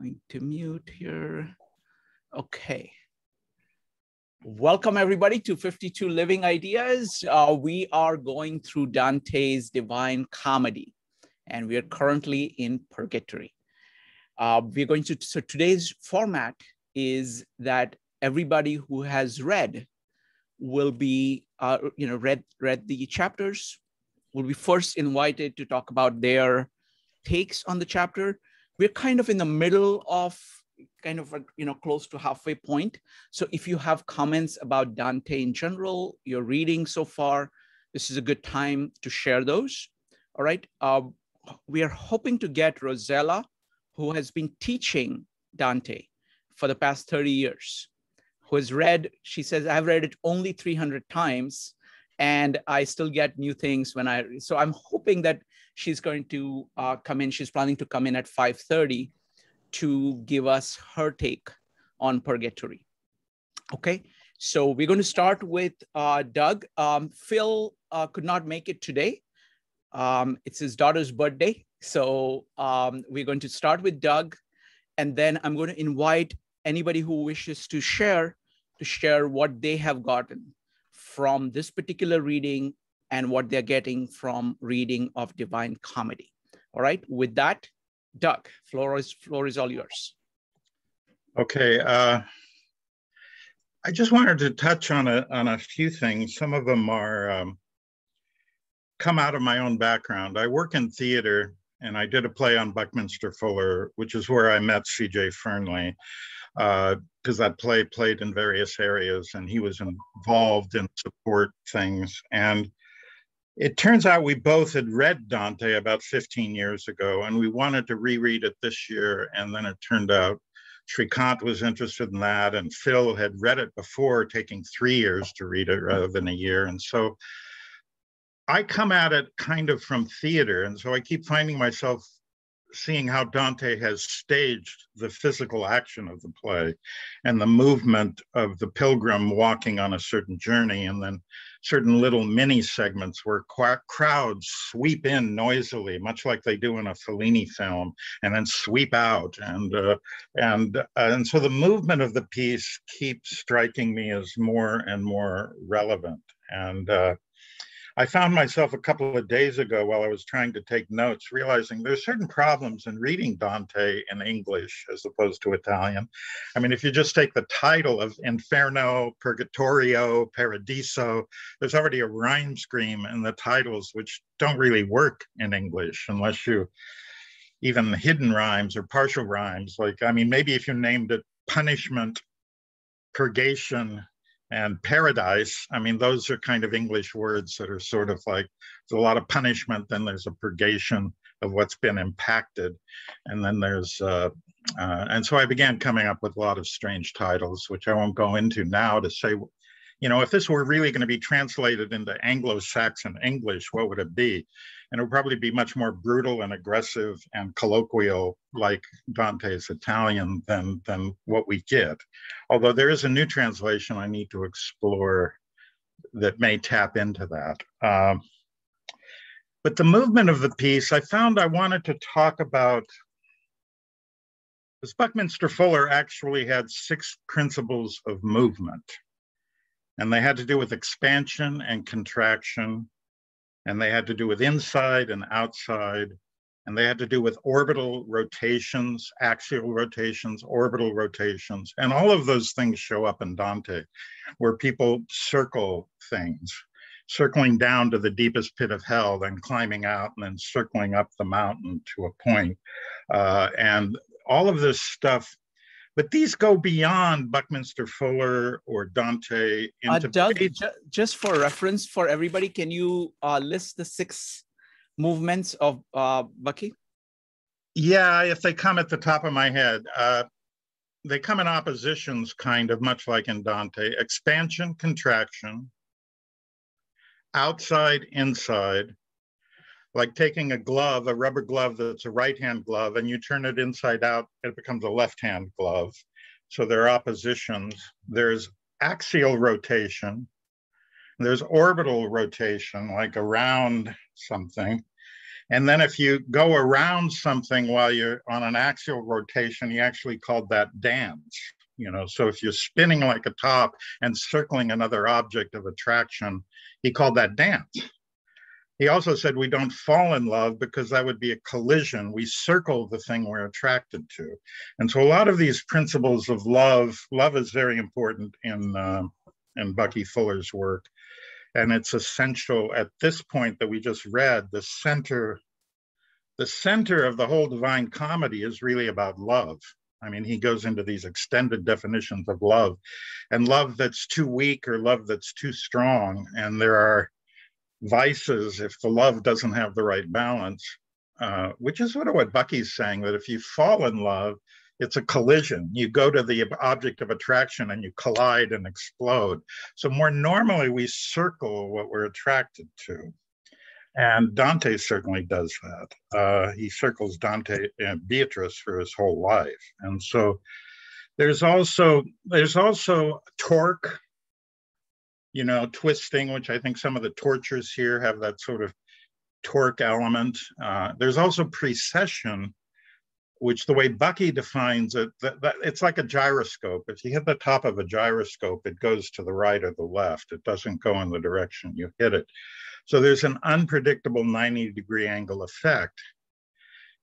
going to mute here. Okay. Welcome, everybody, to 52 Living Ideas. Uh, we are going through Dante's Divine Comedy, and we are currently in Purgatory. Uh, we're going to, so today's format is that everybody who has read will be, uh, you know, read, read the chapters, will be first invited to talk about their takes on the chapter. We're kind of in the middle of kind of you know close to halfway point. So if you have comments about dante in general your reading so far this is a good time to share those. All right uh, we are hoping to get rosella who has been teaching dante for the past 30 years who has read she says i've read it only 300 times and i still get new things when i so i'm hoping that she's going to uh, come in she's planning to come in at 5.30 to give us her take on purgatory. Okay, so we're going to start with uh, Doug. Um, Phil uh, could not make it today. Um, it's his daughter's birthday. So um, we're going to start with Doug, and then I'm going to invite anybody who wishes to share to share what they have gotten from this particular reading and what they're getting from reading of Divine Comedy. All right, with that, Doug, floor is, floor is all yours. Okay. Uh, I just wanted to touch on a, on a few things. Some of them are um, come out of my own background. I work in theater and I did a play on Buckminster Fuller, which is where I met CJ Fearnley, because uh, that play played in various areas and he was involved in support things. And it turns out we both had read Dante about 15 years ago, and we wanted to reread it this year. And then it turned out Shrikant was interested in that, and Phil had read it before, taking three years to read it rather than a year. And so I come at it kind of from theater. And so I keep finding myself seeing how Dante has staged the physical action of the play and the movement of the pilgrim walking on a certain journey, and then certain little mini segments where crowds sweep in noisily, much like they do in a Fellini film, and then sweep out. And uh, and uh, and so the movement of the piece keeps striking me as more and more relevant. And uh, I found myself a couple of days ago while I was trying to take notes, realizing there's certain problems in reading Dante in English as opposed to Italian. I mean, if you just take the title of Inferno, Purgatorio, Paradiso, there's already a rhyme scheme in the titles, which don't really work in English unless you even hidden rhymes or partial rhymes. Like, I mean, maybe if you named it punishment, purgation, and paradise. I mean those are kind of english words that are sort of like there's a lot of punishment then there's a purgation of what's been impacted and then there's uh, uh, and so i began coming up with a lot of strange titles which i won't go into now to say you know if this were really going to be translated into anglo-saxon english what would it be and it would probably be much more brutal and aggressive and colloquial like Dante's Italian than, than what we get. Although there is a new translation I need to explore that may tap into that. Um, but the movement of the piece, I found I wanted to talk about this Buckminster Fuller actually had six principles of movement, and they had to do with expansion and contraction, and they had to do with inside and outside, and they had to do with orbital rotations, axial rotations, orbital rotations, and all of those things show up in Dante, where people circle things, circling down to the deepest pit of hell, then climbing out, and then circling up the mountain to a point. Uh, and all of this stuff but these go beyond Buckminster Fuller or Dante. Uh, Doug, ju just for reference for everybody, can you uh, list the six movements of uh, Bucky? Yeah, if they come at the top of my head, uh, they come in oppositions, kind of much like in Dante expansion, contraction, outside, inside, like taking a glove, a rubber glove that's a right hand glove, and you turn it inside out, it becomes a left hand glove. So there are oppositions. There's axial rotation, there's orbital rotation, like around something. And then if you go around something while you're on an axial rotation, he actually called that dance. You know, so if you're spinning like a top and circling another object of attraction, he called that dance. He also said we don't fall in love because that would be a collision. We circle the thing we're attracted to. And so a lot of these principles of love, love is very important in, uh, in Bucky Fuller's work. And it's essential at this point that we just read, the center, the center of the whole Divine Comedy is really about love. I mean, he goes into these extended definitions of love and love that's too weak or love that's too strong. And there are vices if the love doesn't have the right balance, uh, which is sort of what Bucky's saying that if you fall in love, it's a collision. You go to the object of attraction and you collide and explode. So, more normally, we circle what we're attracted to. And Dante certainly does that. Uh, he circles Dante and Beatrice for his whole life. And so there's also there's also torque you know, twisting, which I think some of the tortures here have that sort of torque element. Uh, there's also precession, which the way Bucky defines it, that, that, it's like a gyroscope. If you hit the top of a gyroscope, it goes to the right or the left. It doesn't go in the direction you hit it. So there's an unpredictable 90 degree angle effect.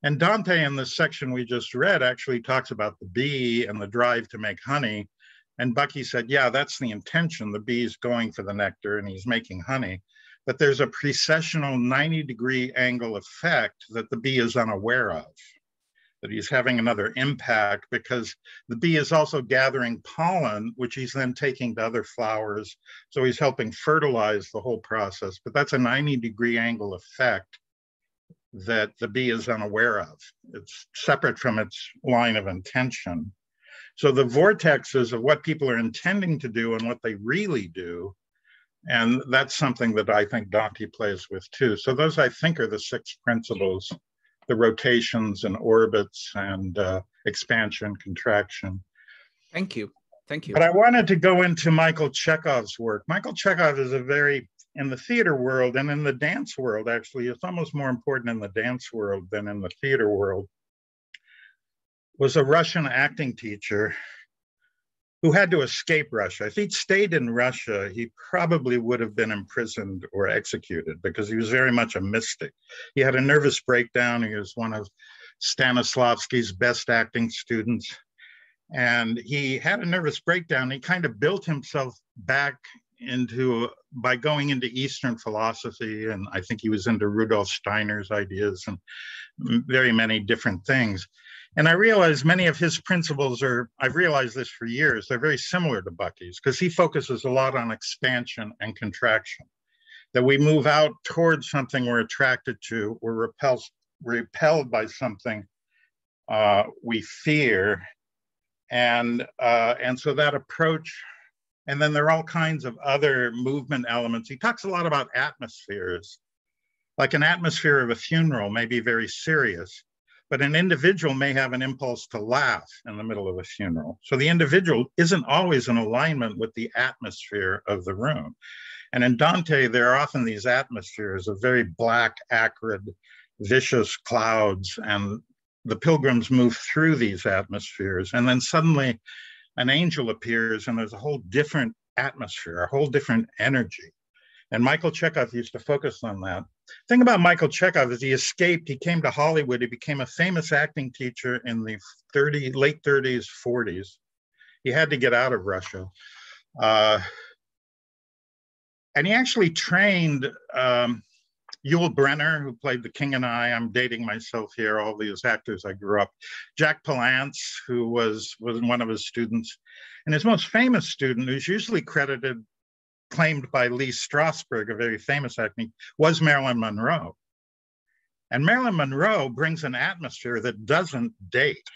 And Dante in the section we just read actually talks about the bee and the drive to make honey and Bucky said, Yeah, that's the intention. The bee is going for the nectar and he's making honey. But there's a precessional 90 degree angle effect that the bee is unaware of, that he's having another impact because the bee is also gathering pollen, which he's then taking to other flowers. So he's helping fertilize the whole process. But that's a 90 degree angle effect that the bee is unaware of. It's separate from its line of intention. So the vortexes of what people are intending to do and what they really do. And that's something that I think Dante plays with too. So those I think are the six principles, the rotations and orbits and uh, expansion, contraction. Thank you. Thank you. But I wanted to go into Michael Chekhov's work. Michael Chekhov is a very, in the theater world and in the dance world, actually, it's almost more important in the dance world than in the theater world was a Russian acting teacher who had to escape Russia. If he'd stayed in Russia, he probably would have been imprisoned or executed because he was very much a mystic. He had a nervous breakdown. He was one of Stanislavski's best acting students. And he had a nervous breakdown. He kind of built himself back into by going into Eastern philosophy. And I think he was into Rudolf Steiner's ideas and very many different things. And I realize many of his principles are, I've realized this for years, they're very similar to Bucky's because he focuses a lot on expansion and contraction. That we move out towards something we're attracted to, we're repelled, repelled by something uh, we fear. And, uh, and so that approach, and then there are all kinds of other movement elements. He talks a lot about atmospheres, like an atmosphere of a funeral may be very serious but an individual may have an impulse to laugh in the middle of a funeral. So the individual isn't always in alignment with the atmosphere of the room. And in Dante, there are often these atmospheres of very black, acrid, vicious clouds, and the pilgrims move through these atmospheres. And then suddenly an angel appears, and there's a whole different atmosphere, a whole different energy. And Michael Chekhov used to focus on that. Thing about Michael Chekhov is he escaped, he came to Hollywood, he became a famous acting teacher in the 30, late 30s, 40s. He had to get out of Russia. Uh, and he actually trained um, Yul Brynner, who played The King and I. I'm dating myself here, all these actors I grew up. Jack Palance, who was, was one of his students. And his most famous student, who's usually credited claimed by Lee Strasberg, a very famous actor, was Marilyn Monroe. And Marilyn Monroe brings an atmosphere that doesn't date.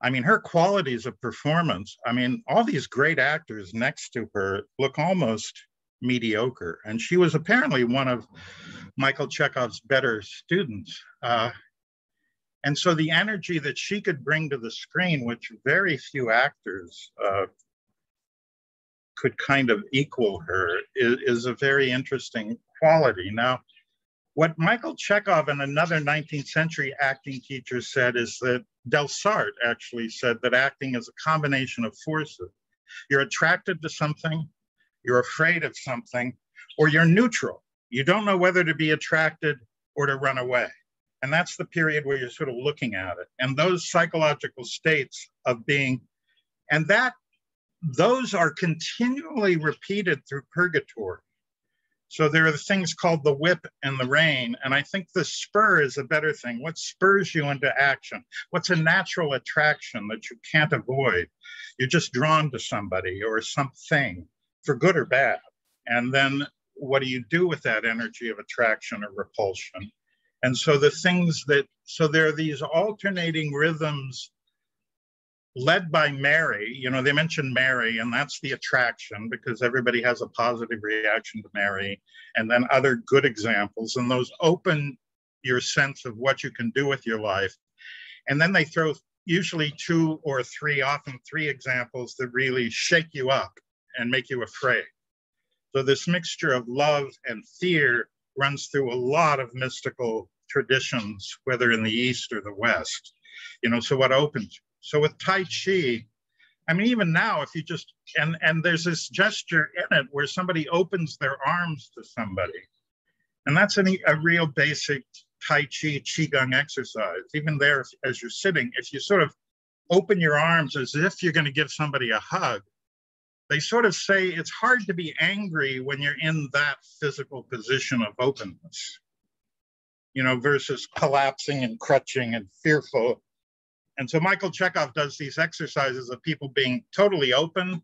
I mean, her qualities of performance, I mean, all these great actors next to her look almost mediocre. And she was apparently one of Michael Chekhov's better students. Uh, and so the energy that she could bring to the screen, which very few actors uh, could kind of equal her is, is a very interesting quality. Now, what Michael Chekhov and another 19th century acting teacher said is that Delsarte actually said that acting is a combination of forces. You're attracted to something, you're afraid of something, or you're neutral. You don't know whether to be attracted or to run away. And that's the period where you're sort of looking at it. And those psychological states of being, and that those are continually repeated through purgatory. So there are things called the whip and the rein. And I think the spur is a better thing. What spurs you into action? What's a natural attraction that you can't avoid? You're just drawn to somebody or something for good or bad. And then what do you do with that energy of attraction or repulsion? And so the things that, so there are these alternating rhythms led by Mary, you know, they mentioned Mary, and that's the attraction because everybody has a positive reaction to Mary, and then other good examples, and those open your sense of what you can do with your life. And then they throw usually two or three, often three examples that really shake you up and make you afraid. So this mixture of love and fear runs through a lot of mystical traditions, whether in the East or the West. You know, so what opens so with Tai Chi, I mean, even now, if you just and and there's this gesture in it where somebody opens their arms to somebody, and that's an, a real basic Tai Chi Qigong exercise. Even there, as you're sitting, if you sort of open your arms as if you're going to give somebody a hug, they sort of say it's hard to be angry when you're in that physical position of openness, you know, versus collapsing and crutching and fearful and so Michael Chekhov does these exercises of people being totally open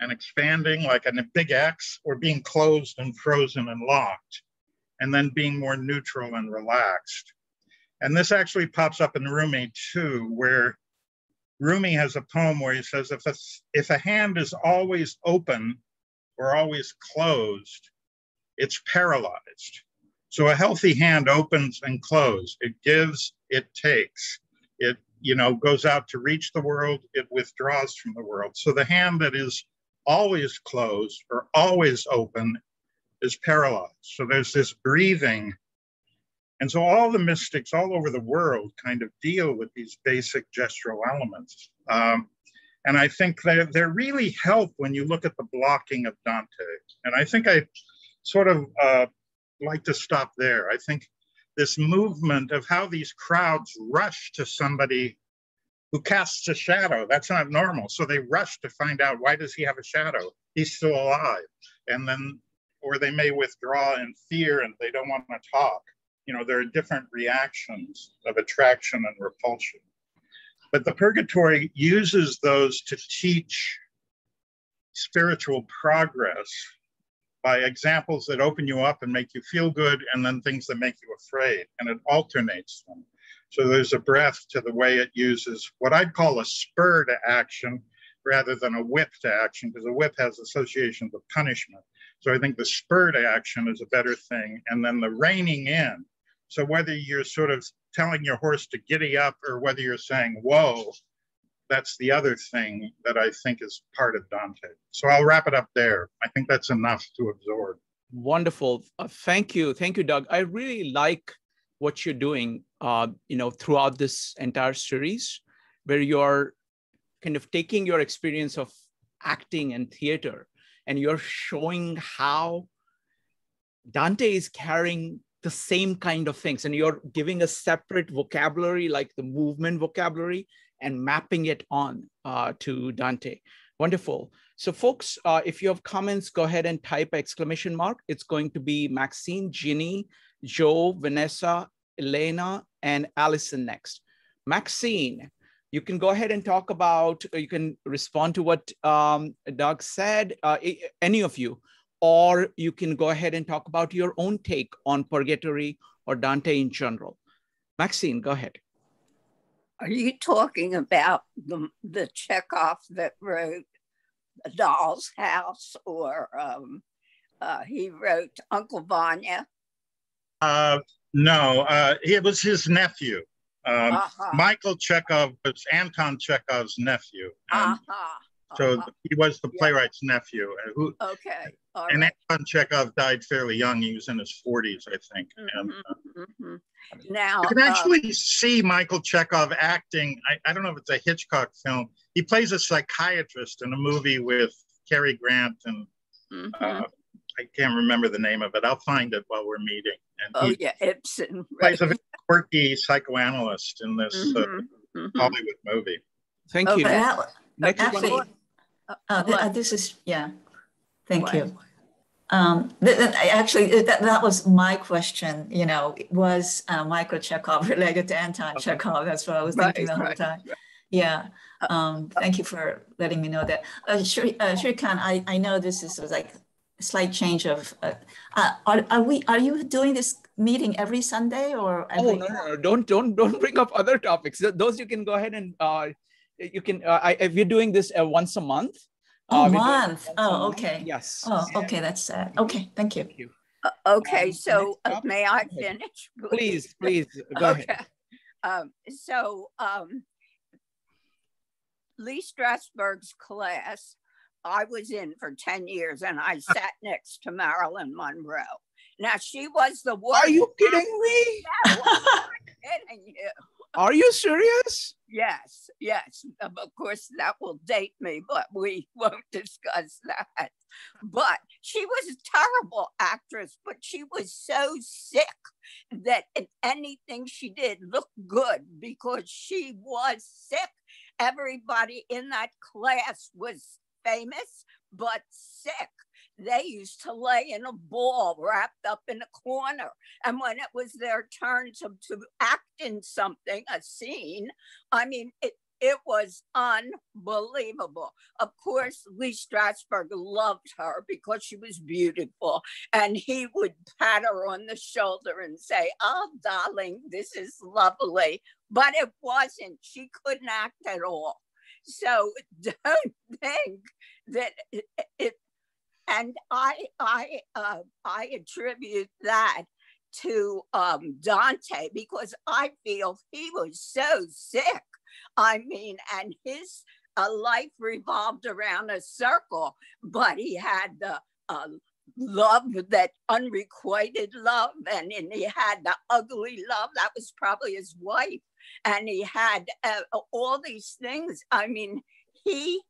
and expanding like a big X or being closed and frozen and locked, and then being more neutral and relaxed. And this actually pops up in Rumi too, where Rumi has a poem where he says, if a, if a hand is always open or always closed, it's paralyzed. So a healthy hand opens and closes. It gives, it takes. It you know, goes out to reach the world, it withdraws from the world. So the hand that is always closed or always open is paralyzed. So there's this breathing. And so all the mystics all over the world kind of deal with these basic gestural elements. Um, and I think they they really help when you look at the blocking of Dante. And I think I sort of uh, like to stop there. I think this movement of how these crowds rush to somebody who casts a shadow. That's not normal. So they rush to find out why does he have a shadow? He's still alive. And then, or they may withdraw in fear and they don't want to talk. You know, there are different reactions of attraction and repulsion. But the purgatory uses those to teach spiritual progress by examples that open you up and make you feel good, and then things that make you afraid, and it alternates them. So there's a breadth to the way it uses what I'd call a spur to action rather than a whip to action, because a whip has associations of punishment. So I think the spur to action is a better thing. And then the reining in. So whether you're sort of telling your horse to giddy up or whether you're saying, whoa, that's the other thing that I think is part of Dante. So I'll wrap it up there. I think that's enough to absorb. Wonderful. Uh, thank you. Thank you, Doug. I really like what you're doing, uh, you know, throughout this entire series, where you're kind of taking your experience of acting and theater and you're showing how Dante is carrying the same kind of things and you're giving a separate vocabulary like the movement vocabulary and mapping it on uh, to Dante. Wonderful. So folks, uh, if you have comments, go ahead and type exclamation mark. It's going to be Maxine, Ginny, Joe, Vanessa, Elena, and Allison next. Maxine, you can go ahead and talk about, you can respond to what um, Doug said, uh, any of you, or you can go ahead and talk about your own take on Purgatory or Dante in general. Maxine, go ahead. Are you talking about the, the Chekhov that wrote The Doll's House or um, uh, he wrote Uncle Vanya? Uh, no, uh, it was his nephew. Um, uh-huh. Michael Chekhov was Anton Chekhov's nephew. uh-huh. So Uh-huh. he was the Yeah. playwright's nephew. uh, Who Okay. All and right. Anton Chekhov died fairly young. He was in his 40s, I think. And uh, Mhm, mhm. Now, you can uh, actually see Michael Chekhov acting. I, I don't know if it's a Hitchcock film. He plays a psychiatrist in a movie with Cary Grant and mhm. uh, I can't remember the name of it. I'll find it while we're meeting. And oh he yeah, Ibsen. plays a very quirky psychoanalyst in this uh, Mhm, mhm. Hollywood movie. Thank Okay. you. But Next actually, one. Uh, th- uh, this is, yeah, thank What? you. Um, th- th- actually, uh, that, that was my question, you know, was uh, Michael Chekhov related to Anton Chekhov? That's what I was thinking Right, the whole right, time. Yeah, Uh, um, thank you for letting me know that. Uh, Shri, uh, Shrikant, I, I know this is like a slight change of, uh, uh, are, are we, are you doing this meeting every Sunday or Oh no, no, no! Don't don't don't bring up other topics. Those you can go ahead and uh, you can. Uh, I, if you're doing this uh, once a month. Oh, uh, we're doing it month. once a Oh, month. okay. Yes. Oh, okay, that's sad. Okay, thank you. Thank you. Uh, okay, Um, so uh, may I finish? Please, please go ahead. Um, so um, Lee Strasberg's class, I was in for 10 years and I sat next to Marilyn Monroe. Now, she was the one. Are you kidding me? kidding you? Are you serious? Yes, yes. Of of course, that will date me, but we won't discuss that. But she was a terrible actress, but she was so sick that anything she did looked good because she was sick. Everybody in that class was famous, but sick. They used to lay in a ball wrapped up in a corner. And when it was their turn to, to act in something, a scene, I mean, it, it was unbelievable. Of course, Lee Strasberg loved her because she was beautiful. And he would pat her on the shoulder and say, Oh, darling, this is lovely. But it wasn't. She couldn't act at all. So don't think that it, it and I I uh, I attribute that to um, Dante because I feel he was so sick. I mean, and his uh, life revolved around a circle, but he had the uh, love that unrequited love, and, and he had the ugly love that was probably his wife, and he had uh, all these things. I mean, he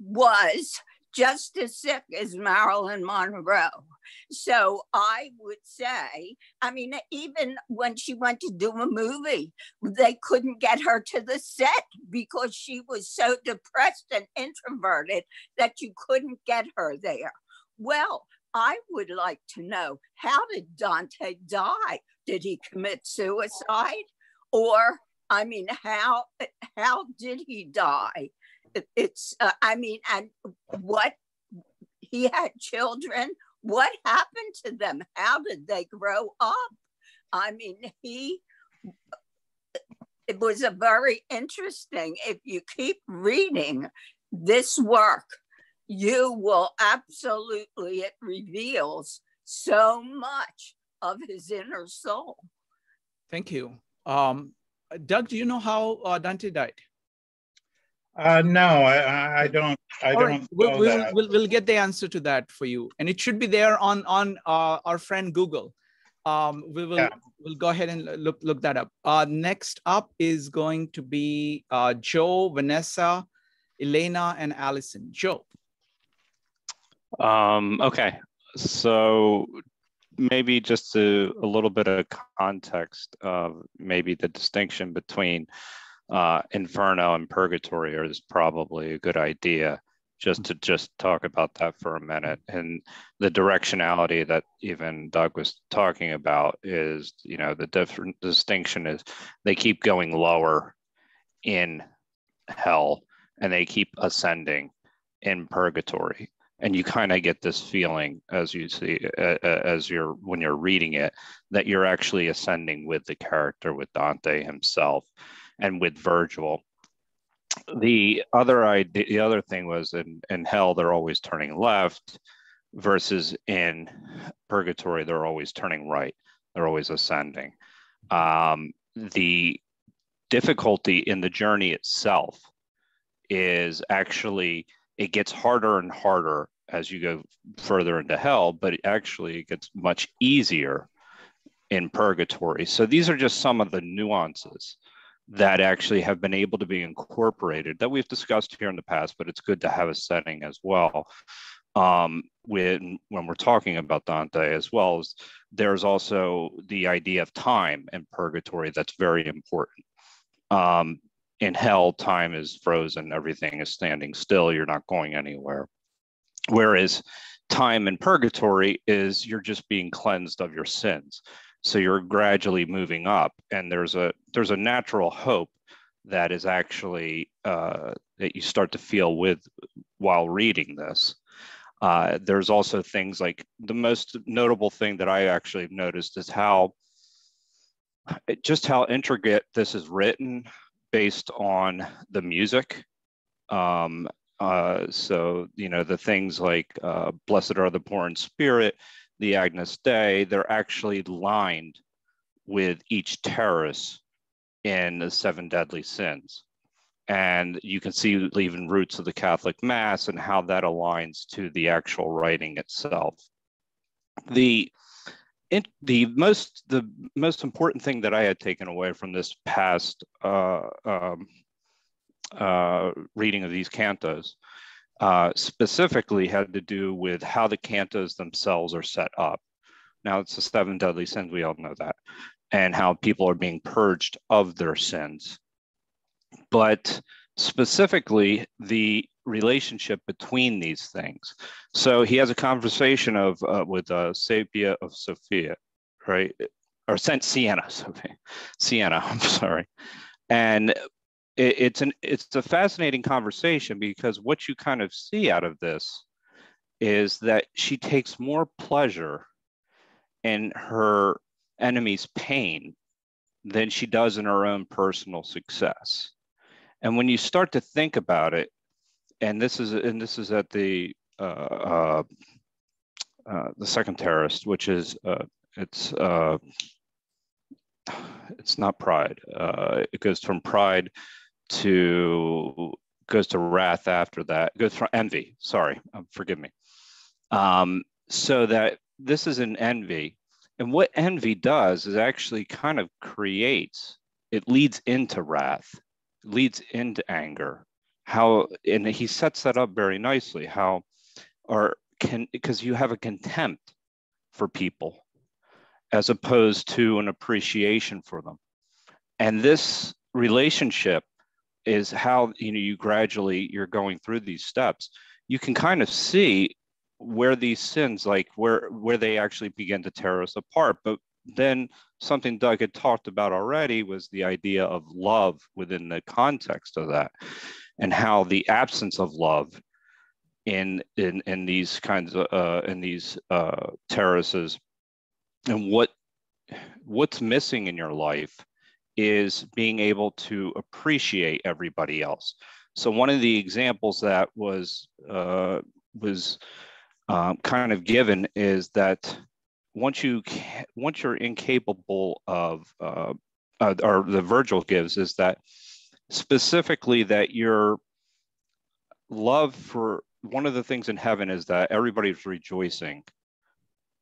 was just as sick as Marilyn Monroe. So I would say, I mean, even when she went to do a movie, they couldn't get her to the set because she was so depressed and introverted that you couldn't get her there. Well, I would like to know how did Dante die? Did he commit suicide? Or, I mean, how how did he die? It's uh, i mean and what he had children what happened to them how did they grow up i mean he it was a very interesting if you keep reading this work you will absolutely it reveals so much of his inner soul Thank you. Um, Doug, do you know how uh, Dante died? Uh, no, I, I- I don't. I All don't right, we'll, we'll, we'll, we'll get the answer to that for you. And it should be there on, on uh, our friend Google. Um, we will Yeah. we'll go ahead and look, look that up. Uh, next up is going to be uh, Joe, Vanessa, Elena, and Allison. Joe. Um, okay, so maybe just a, a little bit of context of maybe the distinction between uh, Inferno and Purgatory is probably a good idea. Just to just talk about that for a minute, and the directionality that even Doug was talking about is, you know, the different distinction is they keep going lower in hell, and they keep ascending in purgatory and you kind of get this feeling as you see uh, as you're when you're reading it that you're actually ascending with the character with dante himself and with virgil. The other idea the other thing was in in hell they're always turning left versus in purgatory they're always turning right. They're always ascending. Um, the difficulty in the journey itself is actually it gets harder and harder as you go further into hell, but it actually it gets much easier in purgatory. So these are just some of the nuances that actually have been able to be incorporated that we've discussed here in the past, but it's good to have a setting as well. Um, when, when we're talking about Dante, as well as there's also the idea of time in purgatory that's very important. Um, in hell, time is frozen, everything is standing still, you're not going anywhere. Whereas time in purgatory is you're just being cleansed of your sins so you're gradually moving up and there's a there's a natural hope that is actually uh, that you start to feel with while reading this. Uh, there's also things like the most notable thing that i actually noticed is how just how intricate this is written based on the music. Um, uh, so you know the things like uh, blessed are the poor in spirit the Agnus Dei, they're actually lined with each terrace in the seven deadly sins. And you can see even roots of the Catholic Mass and how that aligns to the actual writing itself. The the most the most important thing that I had taken away from this past uh, um, uh, reading of these cantos uh, specifically had to do with how the cantos themselves are set up. Now, it's the seven deadly sins, we all know that, and how people are being purged of their sins. But specifically, the relationship between these things. So he has a conversation of uh, with uh, Sapia of Sophia, right? Or Saint Sienna, Sophia, Sienna. I'm sorry, and it, it's an it's a fascinating conversation because what you kind of see out of this is that she takes more pleasure in her enemy's pain than she does in her own personal success. And when you start to think about it, and this is and this is at the uh, uh, uh, the second terrorist, which is uh, it's uh, it's not pride. Uh, it goes from pride to goes to wrath after that goes from envy sorry um, forgive me. Um, so that this is an envy and what envy does is actually kind of creates it leads into wrath leads into anger. How and he sets that up very nicely how or can because you have a contempt for people as opposed to an appreciation for them. And this relationship is how you know you gradually you're going through these steps you can kind of see where these sins like where where they actually begin to tear us apart. But then something doug had talked about already was the idea of love within the context of that and how the absence of love in in in these kinds of uh, in these uh, terraces and what what's missing in your life is being able to appreciate everybody else. So one of the examples that was uh, was um, kind of given is that once you once you're incapable of uh, uh, or the Virgil gives is that specifically that your love for one of the things in heaven is that everybody's rejoicing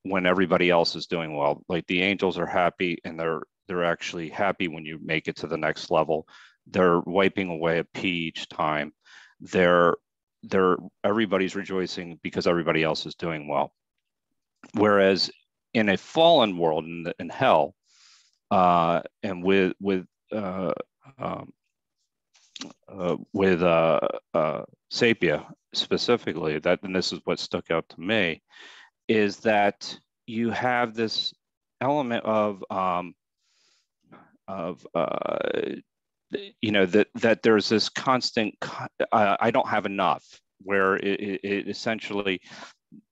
when everybody else is doing well like the angels are happy and they're they're actually happy when you make it to the next level. They're wiping away a P each time. They're they're everybody's rejoicing because everybody else is doing well. Whereas in a fallen world in, the, in hell, uh, and with with uh, um, uh, with uh, uh, Sapia specifically, that and this is what stuck out to me, is that you have this element of um, of uh, you know that that there's this constant uh, I don't have enough where it, it, essentially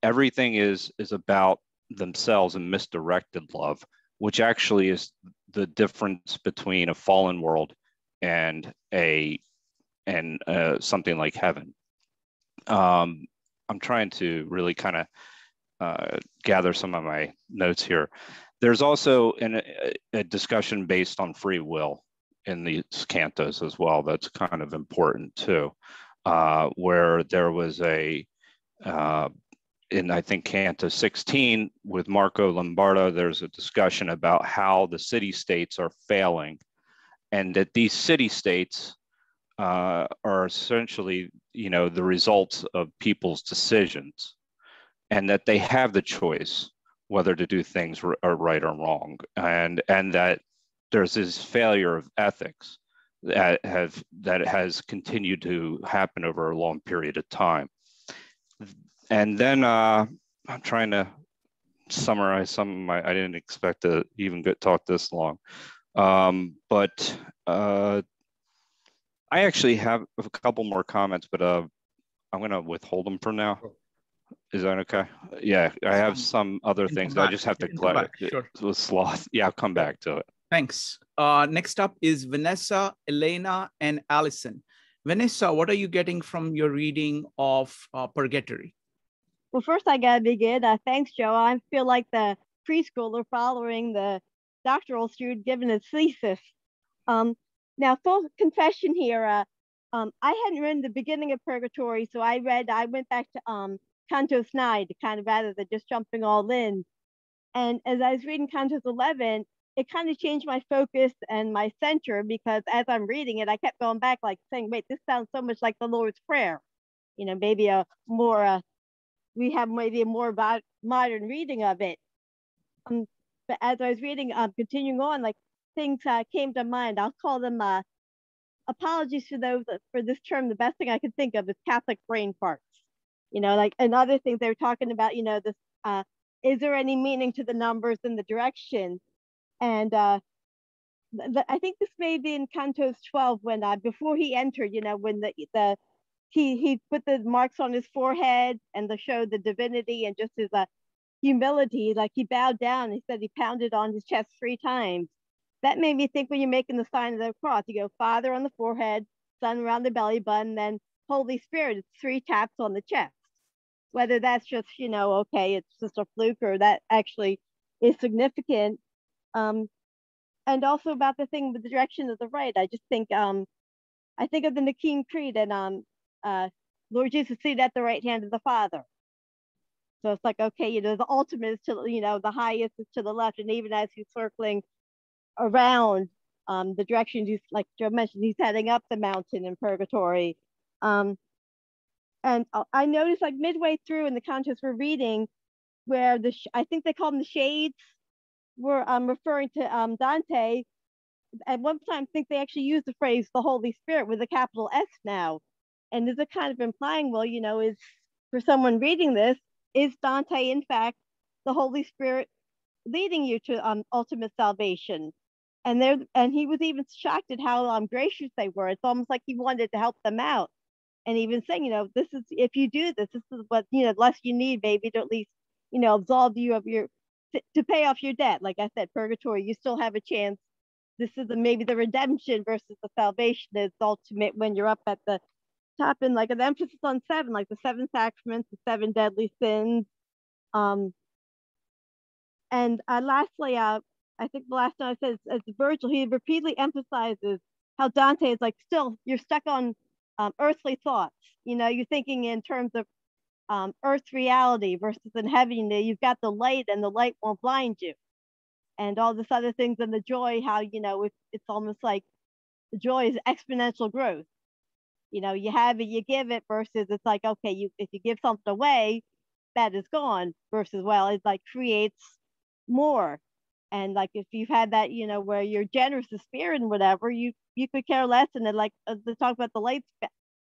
everything is is about themselves and misdirected love which actually is the difference between a fallen world and a and uh, something like heaven. Um, i'm trying to really kind of uh, gather some of my notes here there's also an, a, a discussion based on free will in these cantos as well. That's kind of important too, uh, where there was a uh, in I think Canto 16 with Marco Lombardo, there's a discussion about how the city states are failing, and that these city states uh, are essentially, you know, the results of people's decisions, and that they have the choice whether to do things are right or wrong, and and that there's this failure of ethics that have that has continued to happen over a long period of time and then uh, I'm trying to summarize some of my, I didn't expect to even get talk this long. Um, but uh, I actually have a couple more comments, but uh, I'm gonna withhold them for now. Is that okay? Yeah, I have some other things. I just have to clarify. Sure. With sloth. Yeah, I'll come back to it. Thanks. Uh, next up is Vanessa, Elena, and Allison. Vanessa, what are you getting from your reading of uh, Purgatory? Well, first I gotta begin. Uh, thanks, Joe. I feel like the preschooler following the doctoral student giving his thesis. Um, now, full confession here. Uh, um, I hadn't read the beginning of Purgatory, so I read. I went back to um, Cantos nine kind of rather than just jumping all in. And as I was reading Cantos eleven, it kind of changed my focus and my center because as I'm reading it, I kept going back, like saying, "Wait, this sounds so much like the Lord's Prayer." You know, maybe a more uh, we have maybe a more modern reading of it. Um, but as I was reading, um, continuing on, like things uh, came to mind. I'll call them uh, apologies for those for this term. The best thing I could think of is Catholic brain farts. You know, like another thing they were talking about. You know, this uh, is there any meaning to the numbers and the direction? And uh, th- I think this may be in Cantos 12 when uh, before he entered. You know, when the the he he put the marks on his forehead and to show the divinity and just his uh, humility. Like he bowed down. He said he pounded on his chest three times. That made me think when you're making the sign of the cross, you go Father on the forehead, Son around the belly button, then Holy Spirit. It's three taps on the chest. Whether that's just you know okay, it's just a fluke or that actually is significant. Um, and also about the thing with the direction of the right, I just think um, I think of the Nicene Creed and um, uh, Lord Jesus seated at the right hand of the Father. So it's like, okay, you know, the ultimate is to, you know, the highest is to the left. And even as he's circling around um, the direction he's, like Joe mentioned, he's heading up the mountain in purgatory. Um, and I noticed like midway through in the contest we're reading where the, I think they call them the shades, were um, referring to um, Dante. At one time, I think they actually used the phrase the Holy Spirit with a capital S now. And is it kind of implying, well, you know, is for someone reading this, is Dante in fact the Holy Spirit leading you to um, ultimate salvation? And there, and he was even shocked at how um, gracious they were. It's almost like he wanted to help them out, and even saying, you know, this is if you do this, this is what you know, less you need, maybe to at least you know absolve you of your to, to pay off your debt. Like I said, purgatory, you still have a chance. This is the, maybe the redemption versus the salvation is ultimate when you're up at the top and like an emphasis on seven, like the seven sacraments, the seven deadly sins. Um, and uh, lastly, uh, I think the last time I said as Virgil, he repeatedly emphasizes how Dante is like still you're stuck on um, earthly thoughts. You know, you're thinking in terms of um, earth reality versus in heaven. You've got the light, and the light won't blind you, and all this other things, and the joy. How you know it's, it's almost like the joy is exponential growth you know you have it you give it versus it's like okay you if you give something away that is gone versus well it like creates more and like if you've had that you know where you're generous of spirit and whatever you you could care less and then like uh, to talk about the lights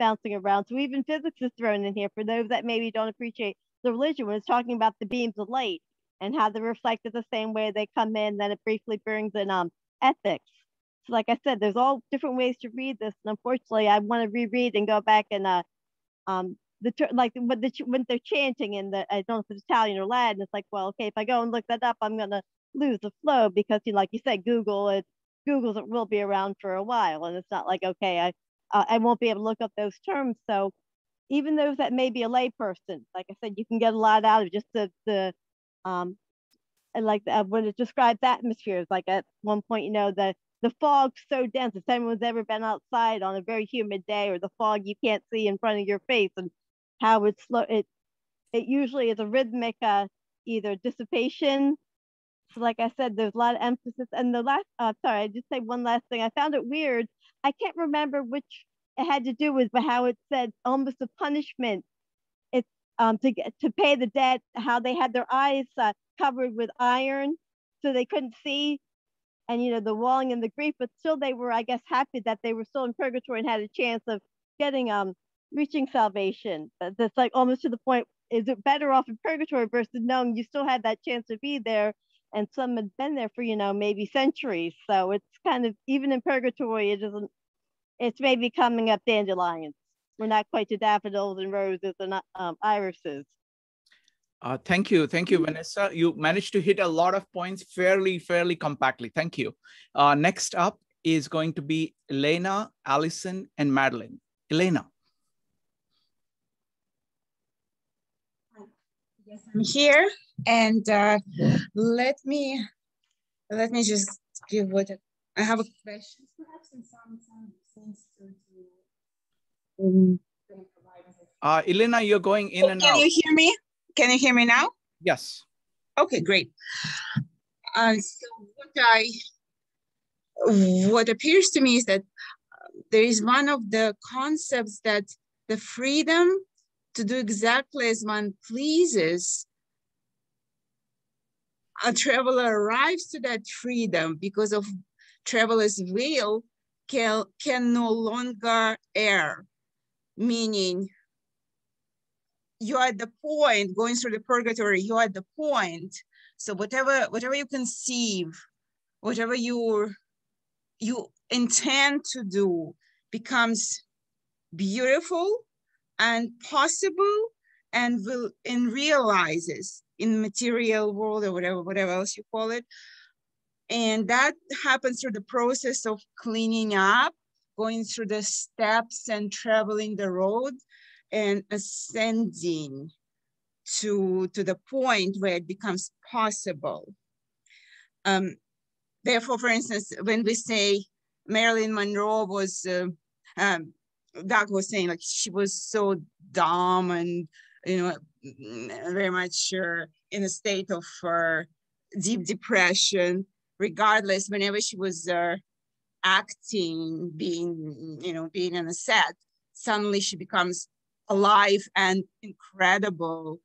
bouncing around so even physics is thrown in here for those that maybe don't appreciate the religion when it's talking about the beams of light and how they're reflected the same way they come in then it briefly brings in um ethics so like I said, there's all different ways to read this. And unfortunately, I want to reread and go back and uh, um, the like when, the, when they're chanting in the I don't know if it's Italian or Latin. It's like, well, okay, if I go and look that up, I'm gonna lose the flow because you know, like you said, Google it. Google's it will be around for a while, and it's not like okay, I uh, I won't be able to look up those terms. So even those that may be a layperson, like I said, you can get a lot out of just the the um and like uh, when it describes atmospheres. Like at one point, you know, the the fog's so dense. If anyone's ever been outside on a very humid day or the fog you can't see in front of your face and how it's slow, it it usually is a rhythmic uh, either dissipation. Like I said, there's a lot of emphasis. And the last, uh, sorry, I just say one last thing. I found it weird. I can't remember which it had to do with, but how it said almost a punishment. It's um, to get to pay the debt. How they had their eyes uh, covered with iron, so they couldn't see and you know the walling and the grief but still they were i guess happy that they were still in purgatory and had a chance of getting um reaching salvation but that's like almost to the point is it better off in purgatory versus knowing you still had that chance to be there and some had been there for you know maybe centuries so it's kind of even in purgatory it isn't it's maybe coming up dandelions we're not quite to daffodils and roses and um, irises uh, thank you. Thank you, Vanessa. You managed to hit a lot of points fairly, fairly compactly. Thank you. Uh, next up is going to be Elena, Allison, and Madeline. Elena. Yes, I'm here. And uh, let me let me just give what I have a question perhaps and some, some things to, to um, uh, Elena, you're going in and can out. Can you hear me? Can you hear me now? Yes. Okay, great. Uh, so what I, what appears to me is that there is one of the concepts that the freedom to do exactly as one pleases, a traveler arrives to that freedom because of traveler's will can, can no longer err, meaning you're at the point going through the purgatory you're at the point. So whatever whatever you conceive whatever you you intend to do becomes beautiful and possible and will and realizes in material world or whatever whatever else you call it and that happens through the process of cleaning up going through the steps and traveling the road and ascending to, to the point where it becomes possible. Um, therefore, for instance, when we say Marilyn Monroe was, uh, um, Doug was saying like she was so dumb and, you know, very much uh, in a state of uh, deep depression, regardless, whenever she was uh, acting, being, you know, being on a set, suddenly she becomes alive and incredible,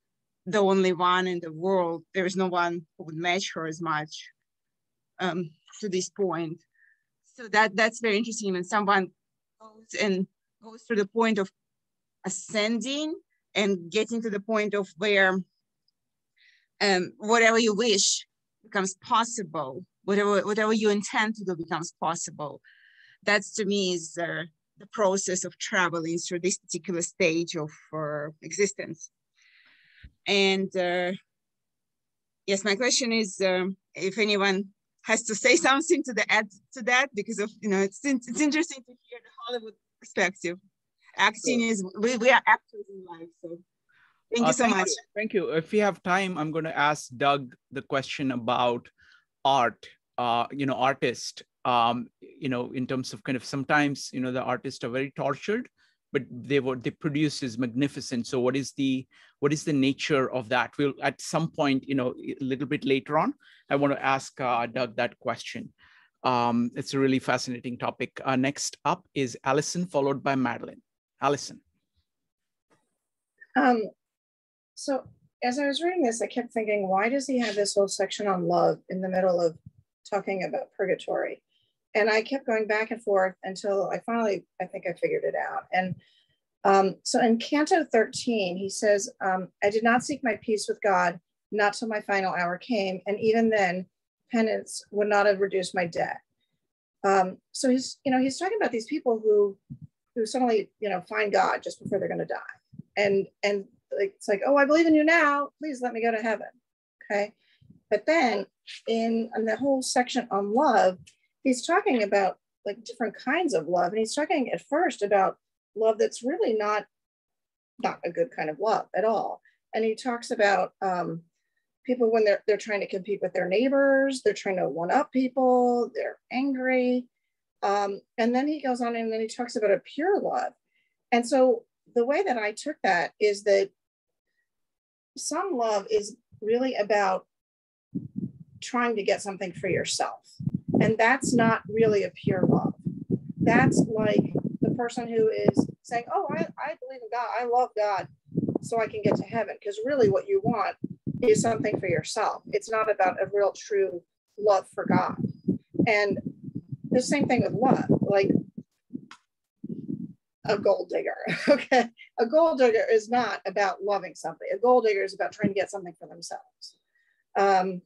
the only one in the world. There's no one who would match her as much um, to this point. So that that's very interesting when someone goes and goes to the point of ascending and getting to the point of where um, whatever you wish becomes possible, whatever whatever you intend to do becomes possible. That's to me is uh, the process of traveling through this particular stage of uh, existence. And uh, yes, my question is um, if anyone has to say something to the add to that because of you know it's it's interesting to hear the Hollywood perspective. Acting is we, we are actors in life, so thank uh, you so thank much. You. Thank you. If we have time, I'm going to ask Doug the question about art. Uh, you know, artist um, you know, in terms of kind of sometimes, you know, the artists are very tortured, but they were they produce is magnificent. So what is the what is the nature of that? We'll at some point, you know, a little bit later on, I want to ask uh, Doug that question. Um, it's a really fascinating topic. Uh, next up is Allison, followed by Madeline. Allison. Um, so as I was reading this, I kept thinking, why does he have this whole section on love in the middle of talking about purgatory? and I kept going back and forth until I finally, I think I figured it out. And um, so in Canto 13, he says, um, I did not seek my peace with God, not till my final hour came. And even then, penance would not have reduced my debt. Um, so he's, you know, he's talking about these people who, who suddenly, you know, find God just before they're going to die. And, and like, it's like, oh, I believe in you now. Please let me go to heaven. Okay. But then in, in the whole section on love, he's talking about like different kinds of love and he's talking at first about love that's really not not a good kind of love at all and he talks about um, people when they're they're trying to compete with their neighbors they're trying to one up people they're angry Um, and then he goes on and then he talks about a pure love. And so the way that I took that is that some love is really about trying to get something for yourself. And that's not really a pure love. That's like the person who is saying, Oh, I, I believe in God. I love God so I can get to heaven. Because really, what you want is something for yourself. It's not about a real true love for God. And the same thing with love. Like a gold digger. Okay. A gold digger is not about loving something. A gold digger is about trying to get something for themselves. Um,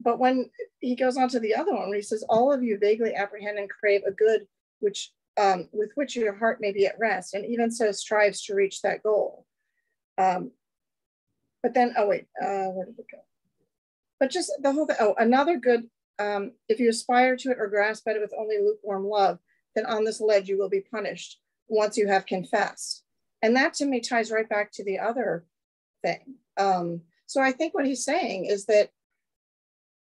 but when he goes on to the other one, where he says, All of you vaguely apprehend and crave a good which um, with which your heart may be at rest, and even so strives to reach that goal. Um, but then, oh wait, uh, where did it go? But just the whole thing. Oh, another good. Um, if you aspire to it or grasp at it with only lukewarm love, then on this ledge you will be punished once you have confessed. And that to me ties right back to the other thing. Um, so I think what he's saying is that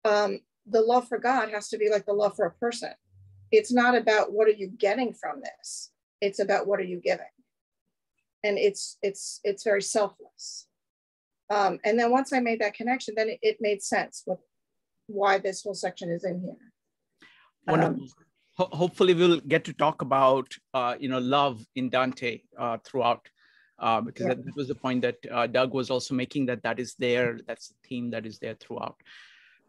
um, the love for God has to be like the love for a person. It's not about what are you getting from this. It's about what are you giving. And it's it's it's very selfless. Um, and then once I made that connection, then it, it made sense with why this whole section is in here. Um, Ho hopefully, we'll get to talk about uh, you know love in Dante uh, throughout, uh, because yeah. that was the point that uh, Doug was also making that that is there. That's the theme that is there throughout.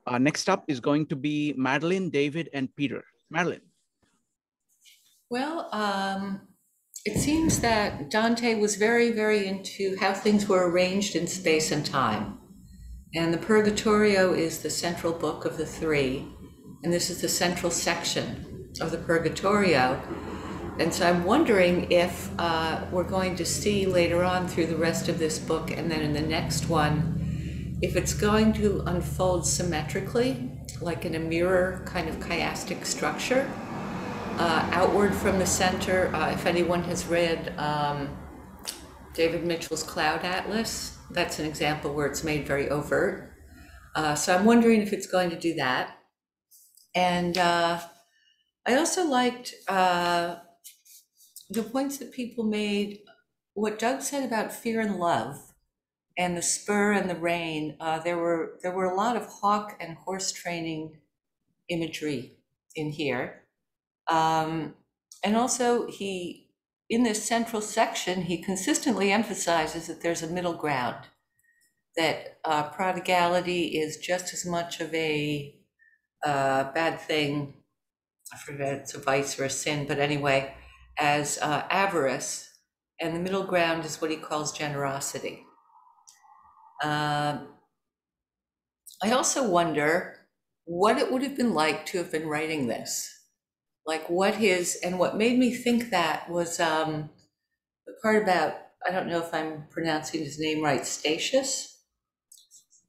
Uh, next up is going to be Madeline, David, and Peter. Madeline. Well, um, it seems that Dante was very, very into how things were arranged in space and time. And the Purgatorio is the central book of the three. And this is the central section of the Purgatorio. And so I'm wondering if uh, we're going to see later on through the rest of this book and then in the next one, if it's going to unfold symmetrically, like in a mirror kind of chiastic structure, uh, outward from the center. Uh, if anyone has read um, David Mitchell's Cloud Atlas, that's an example where it's made very overt. Uh, so I'm wondering if it's going to do that. And uh, I also liked uh, the points that people made, what Doug said about fear and love and the spur and the rein. Uh, there were there were a lot of hawk and horse training imagery in here um, and also, he, in this central section, he consistently emphasizes that there's a middle ground, that uh, prodigality is just as much of a uh, bad thing, I forget it's a vice or a sin, but anyway, as uh, avarice. And the middle ground is what he calls generosity. Um, I also wonder what it would have been like to have been writing this like what his and what made me think that was um, the part about I don't know if I'm pronouncing his name right, Statius,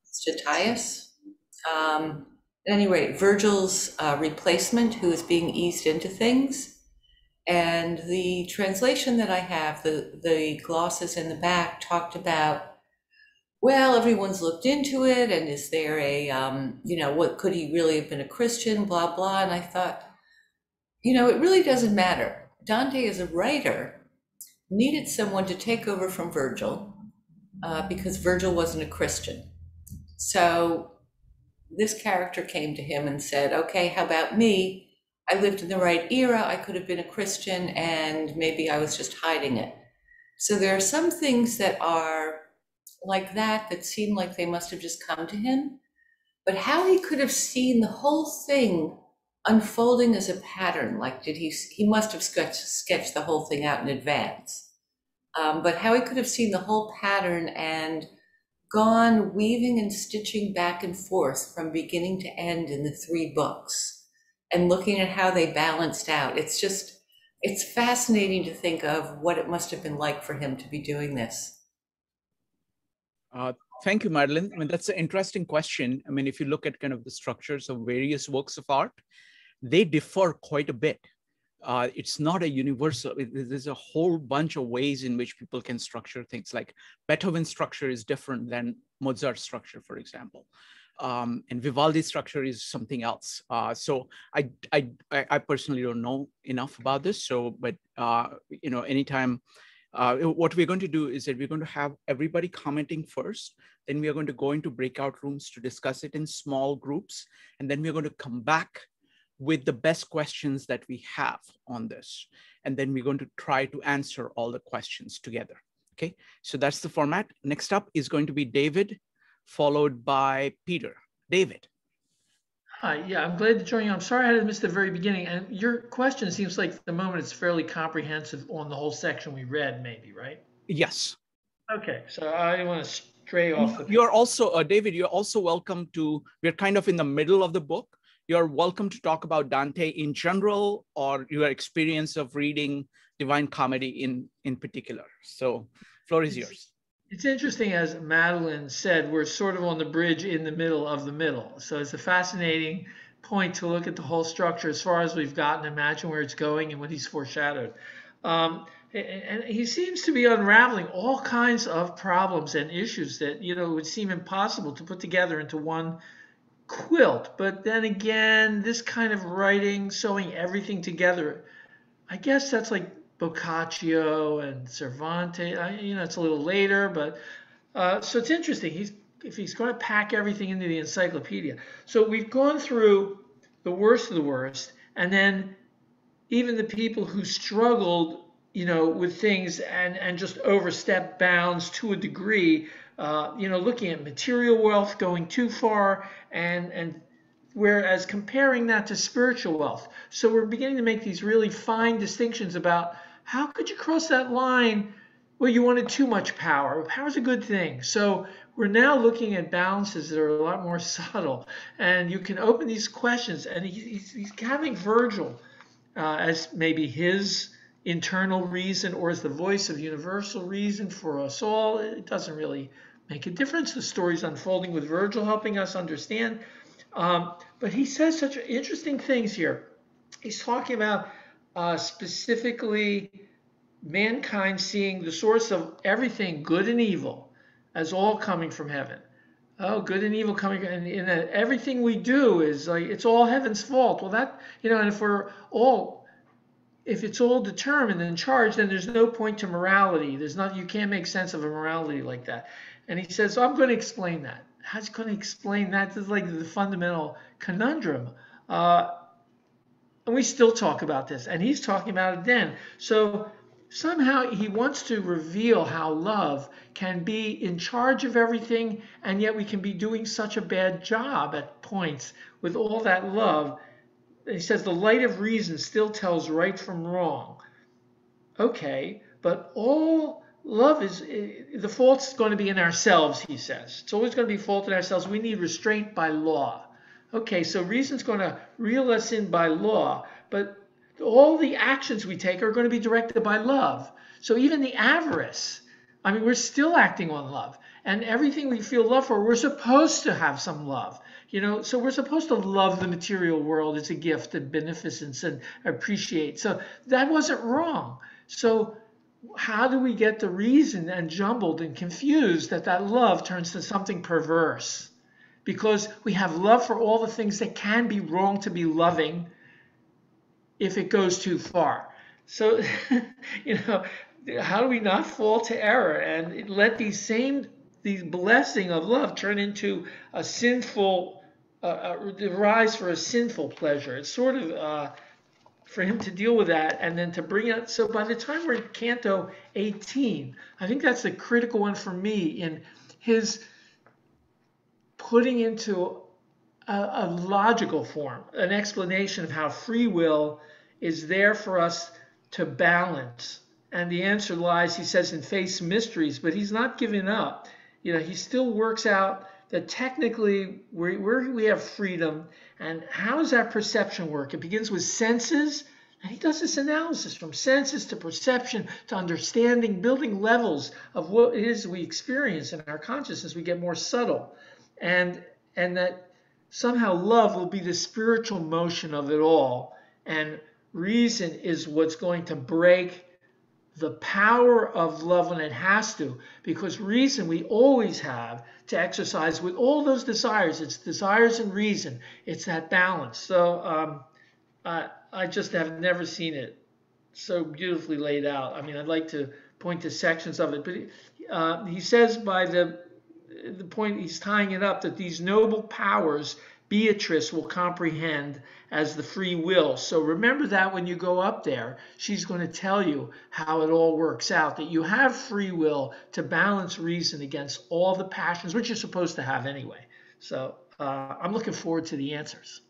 Statius. Um, at any rate, Virgil's uh, replacement, who is being eased into things, and the translation that I have, the the glosses in the back talked about. Well, everyone's looked into it, and is there a, um, you know, what could he really have been a Christian? Blah blah. And I thought, you know, it really doesn't matter. Dante, as a writer, needed someone to take over from Virgil uh, because Virgil wasn't a Christian. So this character came to him and said, Okay, how about me? I lived in the right era. I could have been a Christian and maybe I was just hiding it. So there are some things that are like that that seem like they must have just come to him. But how he could have seen the whole thing unfolding as a pattern. Like, did he? He must have sketched, sketched the whole thing out in advance. Um, but how he could have seen the whole pattern and gone weaving and stitching back and forth from beginning to end in the three books and looking at how they balanced out. It's just, it's fascinating to think of what it must have been like for him to be doing this. Uh, thank you, Madeline. I mean, that's an interesting question. I mean, if you look at kind of the structures of various works of art, they differ quite a bit. Uh, it's not a universal, there's a whole bunch of ways in which people can structure things like Beethoven's structure is different than Mozart's structure, for example. um, and Vivaldi's structure is something else. Uh, so I, I, I personally don't know enough about this. So, but uh, you know, anytime, uh, what we're going to do is that we're going to have everybody commenting first. Then we are going to go into breakout rooms to discuss it in small groups, and then we're going to come back with the best questions that we have on this, and then we're going to try to answer all the questions together. Okay, so that's the format. Next up is going to be David followed by Peter. David. Hi, yeah, I'm glad to join you. I'm sorry I had to miss the very beginning. And your question seems like the moment it's fairly comprehensive on the whole section we read, maybe, right? Yes. Okay, so I want to stray off. The you're also, uh, David, you're also welcome to, we're kind of in the middle of the book. You're welcome to talk about Dante in general or your experience of reading Divine Comedy in, in particular. So floor is yours. It's interesting, as Madeline said, we're sort of on the bridge in the middle of the middle. So it's a fascinating point to look at the whole structure as far as we've gotten, imagine where it's going and what he's foreshadowed. Um, and he seems to be unraveling all kinds of problems and issues that you know would seem impossible to put together into one quilt. But then again, this kind of writing, sewing everything together, I guess that's like Boccaccio and Cervantes. I, you know, it's a little later, but uh, so it's interesting. He's if he's going to pack everything into the encyclopedia. So we've gone through the worst of the worst, and then even the people who struggled, you know, with things and and just overstepped bounds to a degree. Uh, you know, looking at material wealth going too far, and and whereas comparing that to spiritual wealth. So we're beginning to make these really fine distinctions about how could you cross that line? Well, you wanted too much power. Power is a good thing. So we're now looking at balances that are a lot more subtle. And you can open these questions, and he's, he's having Virgil uh, as maybe his internal reason or as the voice of universal reason for us all. It doesn't really make a difference. The story's unfolding with Virgil helping us understand. Um, but he says such interesting things here. He's talking about uh, specifically mankind seeing the source of everything, good and evil, as all coming from heaven. Oh, good and evil coming, and, and everything we do is like it's all heaven's fault. Well, that you know, and if we're all, if it's all determined and charged, then there's no point to morality. There's not, you can't make sense of a morality like that. And he says, so I'm going to explain that. How's going to explain that? This is like the fundamental conundrum. Uh, and we still talk about this, and he's talking about it then. So somehow he wants to reveal how love can be in charge of everything, and yet we can be doing such a bad job at points with all that love. He says the light of reason still tells right from wrong. Okay, but all love is eh, the fault's going to be in ourselves, he says. It's always going to be fault in ourselves. We need restraint by law. Okay, so reason's going to reel us in by law, but all the actions we take are going to be directed by love. So even the avarice, I mean, we're still acting on love. And everything we feel love for, we're supposed to have some love. You know, so we're supposed to love the material world as a gift and beneficence and appreciate. So that wasn't wrong. So how do we get the reason and jumbled and confused that that love turns to something perverse? because we have love for all the things that can be wrong to be loving if it goes too far. So, you know, how do we not fall to error and let these same these blessing of love turn into a sinful uh, uh, rise for a sinful pleasure? It's sort of uh, for him to deal with that and then to bring it. So by the time we're in Canto 18, I think that's the critical one for me in his putting into a, a logical form an explanation of how free will is there for us to balance. And the answer lies, he says, in face mysteries, but he's not giving up. You know, he still works out that technically we we have freedom. And how does that perception work? It begins with senses. And he does this analysis from senses to perception to understanding, building levels of what it is we experience in our consciousness. We get more subtle and and that somehow love will be the spiritual motion of it all and reason is what's going to break the power of love when it has to, because reason we always have to exercise with all those desires. It's desires and reason. It's that balance. So um, I, I just have never seen it so beautifully laid out. I mean, I'd like to point to sections of it, but uh, he says by the the point he's tying it up that these noble powers Beatrice will comprehend as the free will. So remember that when you go up there, she's going to tell you how it all works out, that you have free will to balance reason against all the passions, which you're supposed to have anyway. So uh, I'm looking forward to the answers.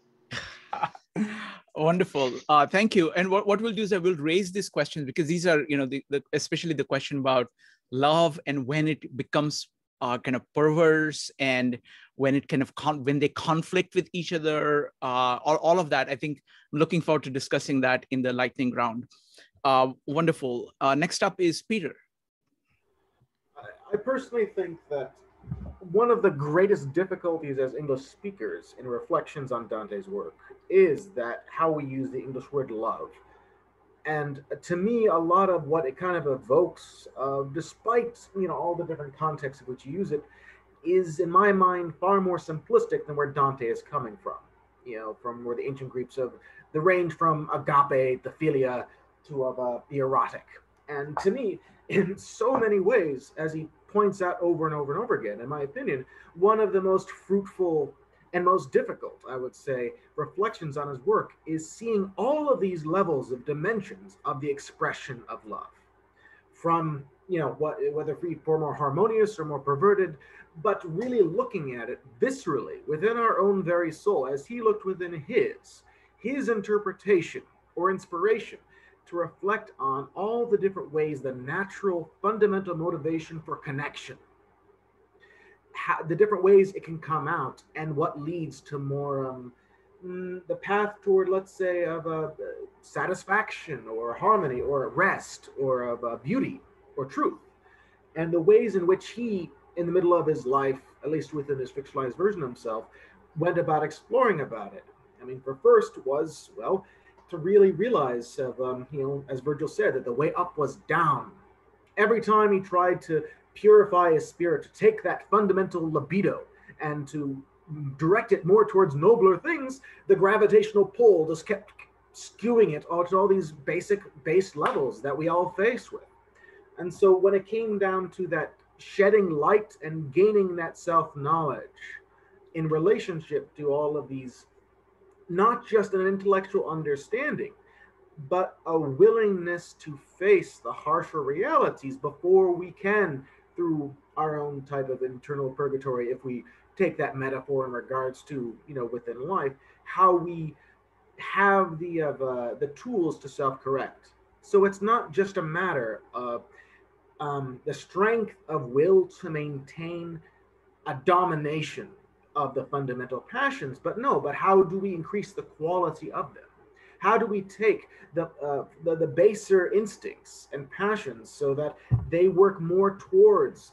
Wonderful. Uh, thank you. And what, what we'll do is I will raise these questions because these are, you know, the, the, especially the question about love and when it becomes uh, kind of perverse and when it kind of con- when they conflict with each other uh, all, all of that i think i'm looking forward to discussing that in the lightning round. Uh, wonderful. Uh, next up is peter. I personally think that one of the greatest difficulties as english speakers in reflections on dante's work is that how we use the english word love. And to me, a lot of what it kind of evokes, uh, despite you know all the different contexts in which you use it, is in my mind far more simplistic than where Dante is coming from. You know, from where the ancient Greeks of the range from agape, the philia, to of uh, the erotic. And to me, in so many ways, as he points out over and over and over again, in my opinion, one of the most fruitful and most difficult, I would say, reflections on his work is seeing all of these levels of dimensions of the expression of love. From, you know, what whether for more harmonious or more perverted, but really looking at it viscerally within our own very soul, as he looked within his, his interpretation or inspiration to reflect on all the different ways the natural fundamental motivation for connection how, the different ways it can come out and what leads to more um, mm, the path toward let's say of a uh, satisfaction or harmony or rest or of uh, beauty or truth. And the ways in which he in the middle of his life at least within his fictionalized version of himself went about exploring about it i mean for first was well to really realize of um, you know as virgil said that the way up was down every time he tried to purify his spirit, to take that fundamental libido and to direct it more towards nobler things, the gravitational pull just kept skewing it all to all these basic base levels that we all face with. And so when it came down to that shedding light and gaining that self-knowledge in relationship to all of these, not just an intellectual understanding, but a willingness to face the harsher realities before we can through our own type of internal purgatory if we take that metaphor in regards to you know within life how we have the uh, the tools to self-correct. So it's not just a matter of um, the strength of will to maintain a domination of the fundamental passions but no but how do we increase the quality of them how do we take the, uh, the, the baser instincts and passions so that they work more towards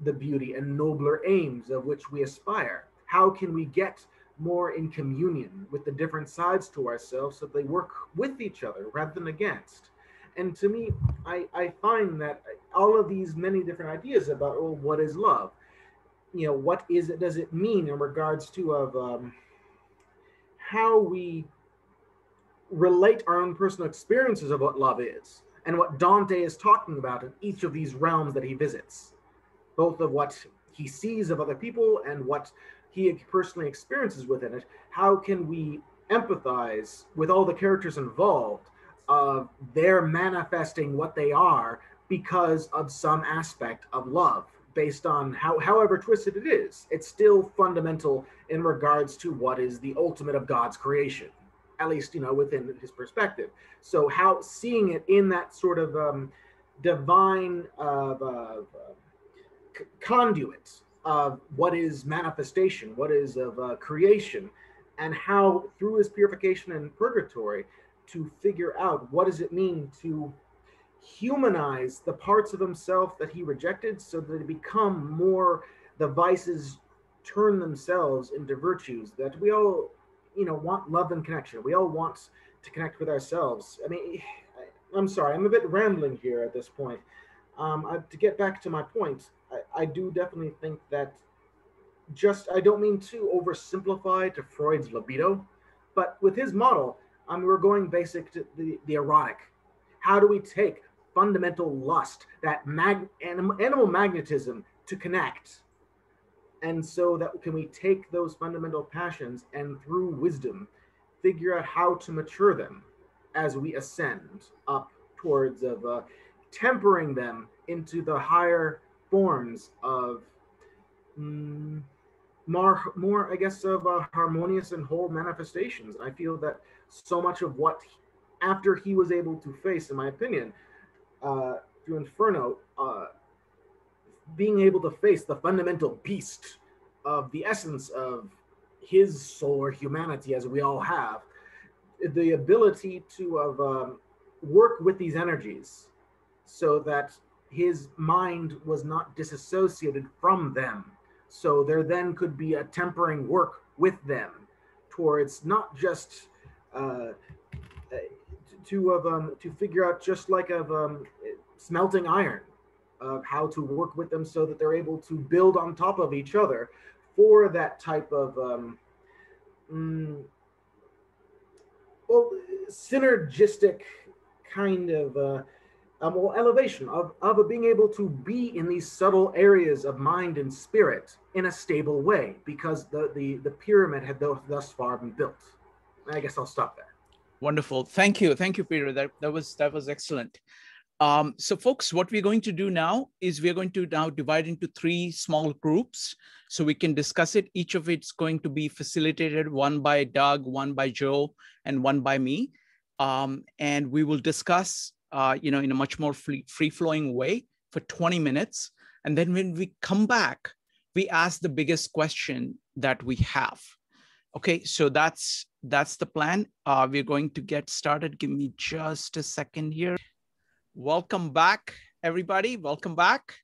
the beauty and nobler aims of which we aspire? How can we get more in communion with the different sides to ourselves so that they work with each other rather than against? And to me, I, I find that all of these many different ideas about oh, what is love, you know, what is it? Does it mean in regards to of um, how we relate our own personal experiences of what love is and what Dante is talking about in each of these realms that he visits, both of what he sees of other people and what he personally experiences within it. How can we empathize with all the characters involved of their manifesting what they are because of some aspect of love? based on how however twisted it is it's still fundamental in regards to what is the ultimate of god's creation at least you know within his perspective. So how seeing it in that sort of um, divine uh, uh, c- conduit of what is manifestation, what is of uh, creation, and how through his purification and purgatory to figure out what does it mean to humanize the parts of himself that he rejected so that they become more the vices turn themselves into virtues that we all you know want love and connection we all want to connect with ourselves i mean I'm sorry, I'm a bit rambling here at this point. Um, I, to get back to my point, I, I do definitely think that just, I don't mean to oversimplify to Freud's libido, but with his model, um, we're going basic to the, the erotic. How do we take fundamental lust, that mag, anim, animal magnetism to connect? And so that can we take those fundamental passions and through wisdom figure out how to mature them as we ascend up towards of uh, tempering them into the higher forms of mm, more, more I guess, of uh, harmonious and whole manifestations. I feel that so much of what, after he was able to face, in my opinion, uh, through Inferno, uh, being able to face the fundamental beast of the essence of his soul or humanity, as we all have, the ability to of um, work with these energies so that his mind was not disassociated from them. So there then could be a tempering work with them towards not just uh, to of um, to figure out just like of um, smelting iron of how to work with them so that they're able to build on top of each other for that type of um, mm, well synergistic kind of uh, um, well, elevation of, of being able to be in these subtle areas of mind and spirit in a stable way because the, the, the pyramid had thus far been built. I guess I'll stop there. Wonderful. Thank you. Thank you, Peter. That, that was that was excellent. Um, so folks, what we're going to do now is we're going to now divide into three small groups so we can discuss it. Each of it's going to be facilitated, one by Doug, one by Joe, and one by me. Um, and we will discuss, uh, you know, in a much more free flowing way for 20 minutes. And then when we come back, we ask the biggest question that we have. Okay, so that's that's the plan. Uh, we're going to get started. Give me just a second here. Welcome back, everybody. Welcome back.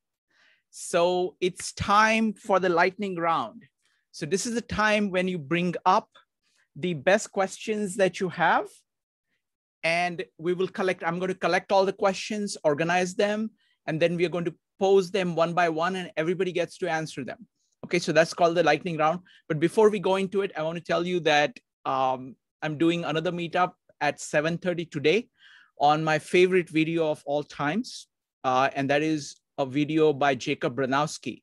So it's time for the lightning round. So this is the time when you bring up the best questions that you have and we will collect, I'm going to collect all the questions, organize them, and then we are going to pose them one by one and everybody gets to answer them. Okay, so that's called the lightning round. But before we go into it, I want to tell you that um, I'm doing another meetup at 7.30 today on my favorite video of all times. Uh, and that is a video by Jacob Bronowski.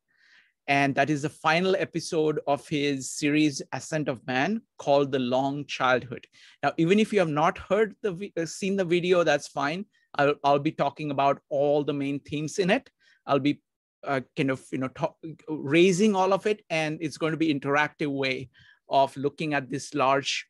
And that is the final episode of his series Ascent of Man called The Long Childhood. Now, even if you have not heard the uh, seen the video, that's fine. I'll, I'll be talking about all the main themes in it. I'll be uh, kind of you know talk, raising all of it, and it's going to be interactive way of looking at this large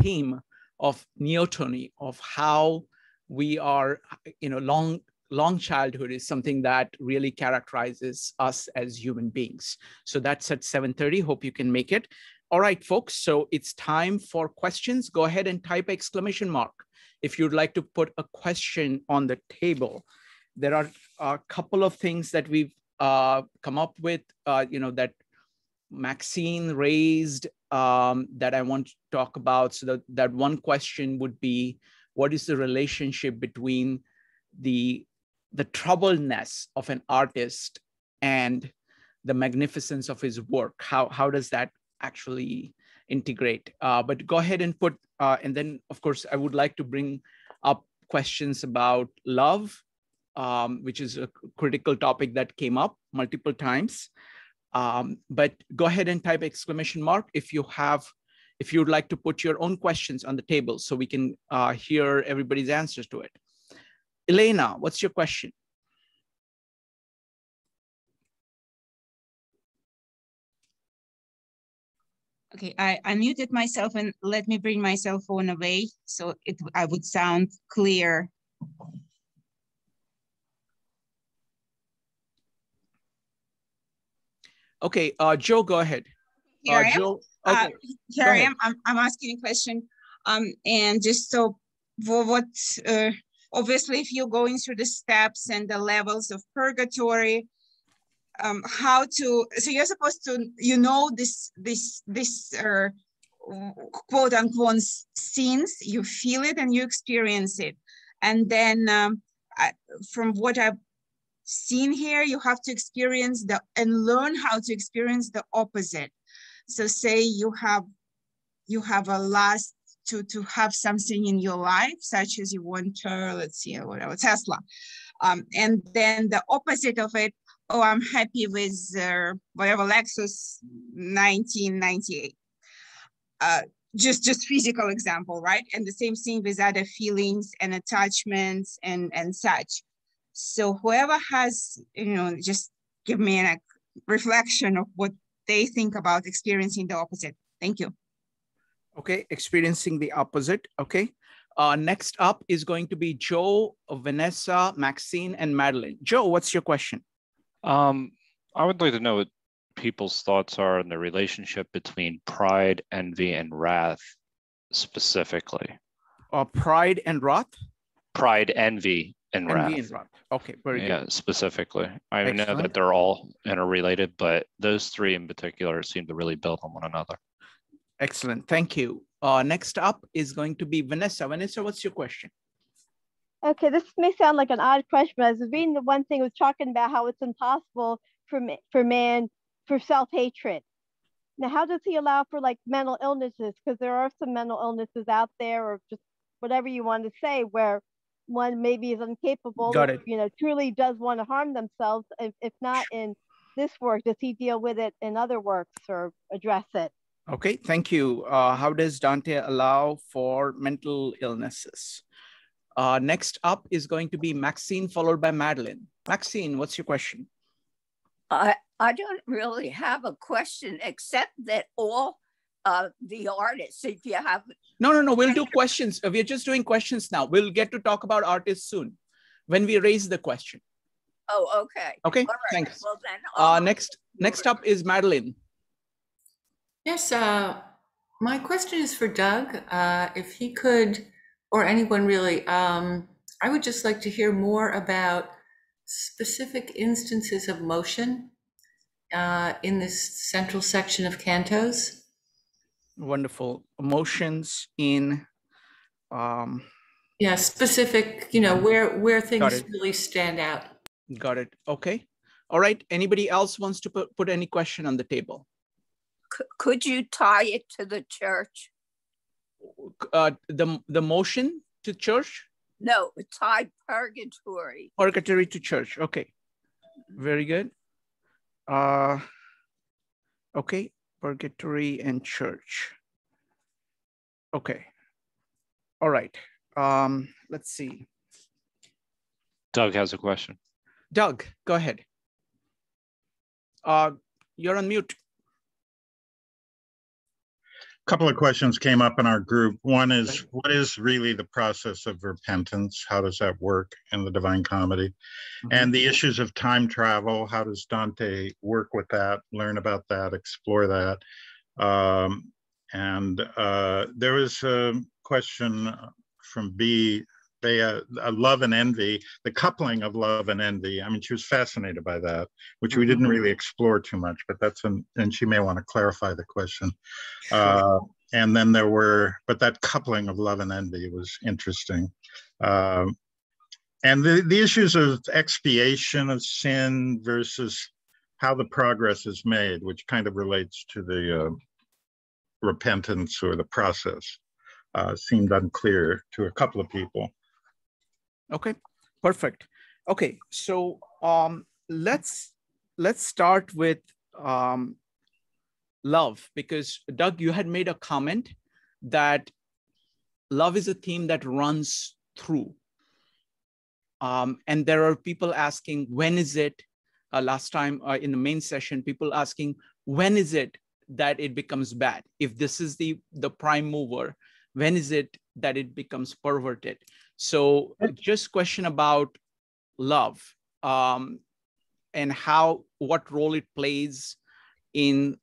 theme of neoteny, of how we are, you know, long long childhood is something that really characterizes us as human beings. So that's at 7.30, hope you can make it. All right, folks, so it's time for questions. Go ahead and type exclamation mark if you'd like to put a question on the table. There are a couple of things that we've uh, come up with, uh, you know, that Maxine raised um, that I want to talk about. So that, that one question would be, what is the relationship between the, the troubledness of an artist and the magnificence of his work? How, how does that actually integrate? Uh, but go ahead and put, uh, and then of course, I would like to bring up questions about love, um, which is a critical topic that came up multiple times. Um, but go ahead and type exclamation mark if you have, if you'd like to put your own questions on the table so we can uh, hear everybody's answers to it. Elena, what's your question? Okay, I, I muted myself and let me bring my cell phone away so it I would sound clear. Okay, uh, Joe, go ahead. Here uh, I am. Joe, uh, okay. Uh, here I am. I'm, I'm asking a question. Um, and just so what, uh, obviously, if you're going through the steps and the levels of purgatory, um, how to, so you're supposed to, you know, this, this, this, uh, quote unquote scenes, you feel it and you experience it. And then um, I, from what I've seen here, you have to experience the and learn how to experience the opposite. So say you have you have a last to to have something in your life, such as you want to, let's see, whatever Tesla, um, and then the opposite of it. Oh, I'm happy with uh, whatever Lexus 1998. Uh, just just physical example, right? And the same thing with other feelings and attachments and and such. So whoever has, you know, just give me a reflection of what they think about experiencing the opposite. Thank you. Okay, experiencing the opposite. Okay. Uh, next up is going to be Joe, Vanessa, Maxine, and Madeline. Joe, what's your question? Um, I would like to know what people's thoughts are on the relationship between pride, envy, and wrath specifically. Uh, pride and wrath? Pride, envy, and Envy wrath. and wrath. Okay, very yeah, good. specifically. I know that they're all interrelated, but those three in particular seem to really build on one another. Excellent. Thank you. Uh, next up is going to be Vanessa. Vanessa, what's your question? Okay, this may sound like an odd question, but I was reading the one thing was talking about how it's impossible for ma- for man for self hatred. Now, how does he allow for like mental illnesses? Because there are some mental illnesses out there, or just whatever you want to say, where one maybe is incapable, Got it. you know, truly does want to harm themselves. If, if not in this work, does he deal with it in other works or address it? Okay, thank you. Uh, how does Dante allow for mental illnesses? Uh, next up is going to be Maxine, followed by Madeline. Maxine, what's your question? I I don't really have a question except that all uh, the artists, if you have No, no, no. We'll do questions. Uh, We're just doing questions now. We'll get to talk about artists soon when we raise the question. oh okay Okay, all right thanks. well then Uh, next, next up is Madeline. Yes, uh, my question is for Doug. Uh, if he could, or anyone really, um, I would just like to hear more about specific instances of motion uh, in this central section of cantos. Wonderful. Emotions in, um, Yeah, specific, you know, where where things really stand out. got it. Okay. All right. Anybody else wants to put, put any question on the table? c- could you tie it to the church? Uh, the, the motion to church, No, tie purgatory. purgatory to church. Okay. Very good. Uh, okay. Purgatory and church. Okay. All right. Um, let's see. Doug has a question. Doug, go ahead. Uh, you're on mute. Couple of questions came up in our group. One is, what is really the process of repentance? How does that work in the Divine Comedy? And the issues of time travel, how does Dante work with that, learn about that, explore that? Um, and uh, there was a question from B, they, uh, uh, love and envy, the coupling of love and envy. I mean, she was fascinated by that, which we didn't really explore too much, but that's, an, and she may want to clarify the question. Uh, and then there were, but that coupling of love and envy was interesting. Um, and the, the issues of expiation of sin versus how the progress is made, which kind of relates to the uh, repentance or the process, uh, seemed unclear to a couple of people. Okay, perfect. Okay, so um, let's let's start with um, love because Doug, you had made a comment that love is a theme that runs through, um, and there are people asking when is it. Uh, last time uh, in the main session, people asking when is it that it becomes bad? If this is the the prime mover, when is it that it becomes perverted? So just question about love um, and how what role it plays in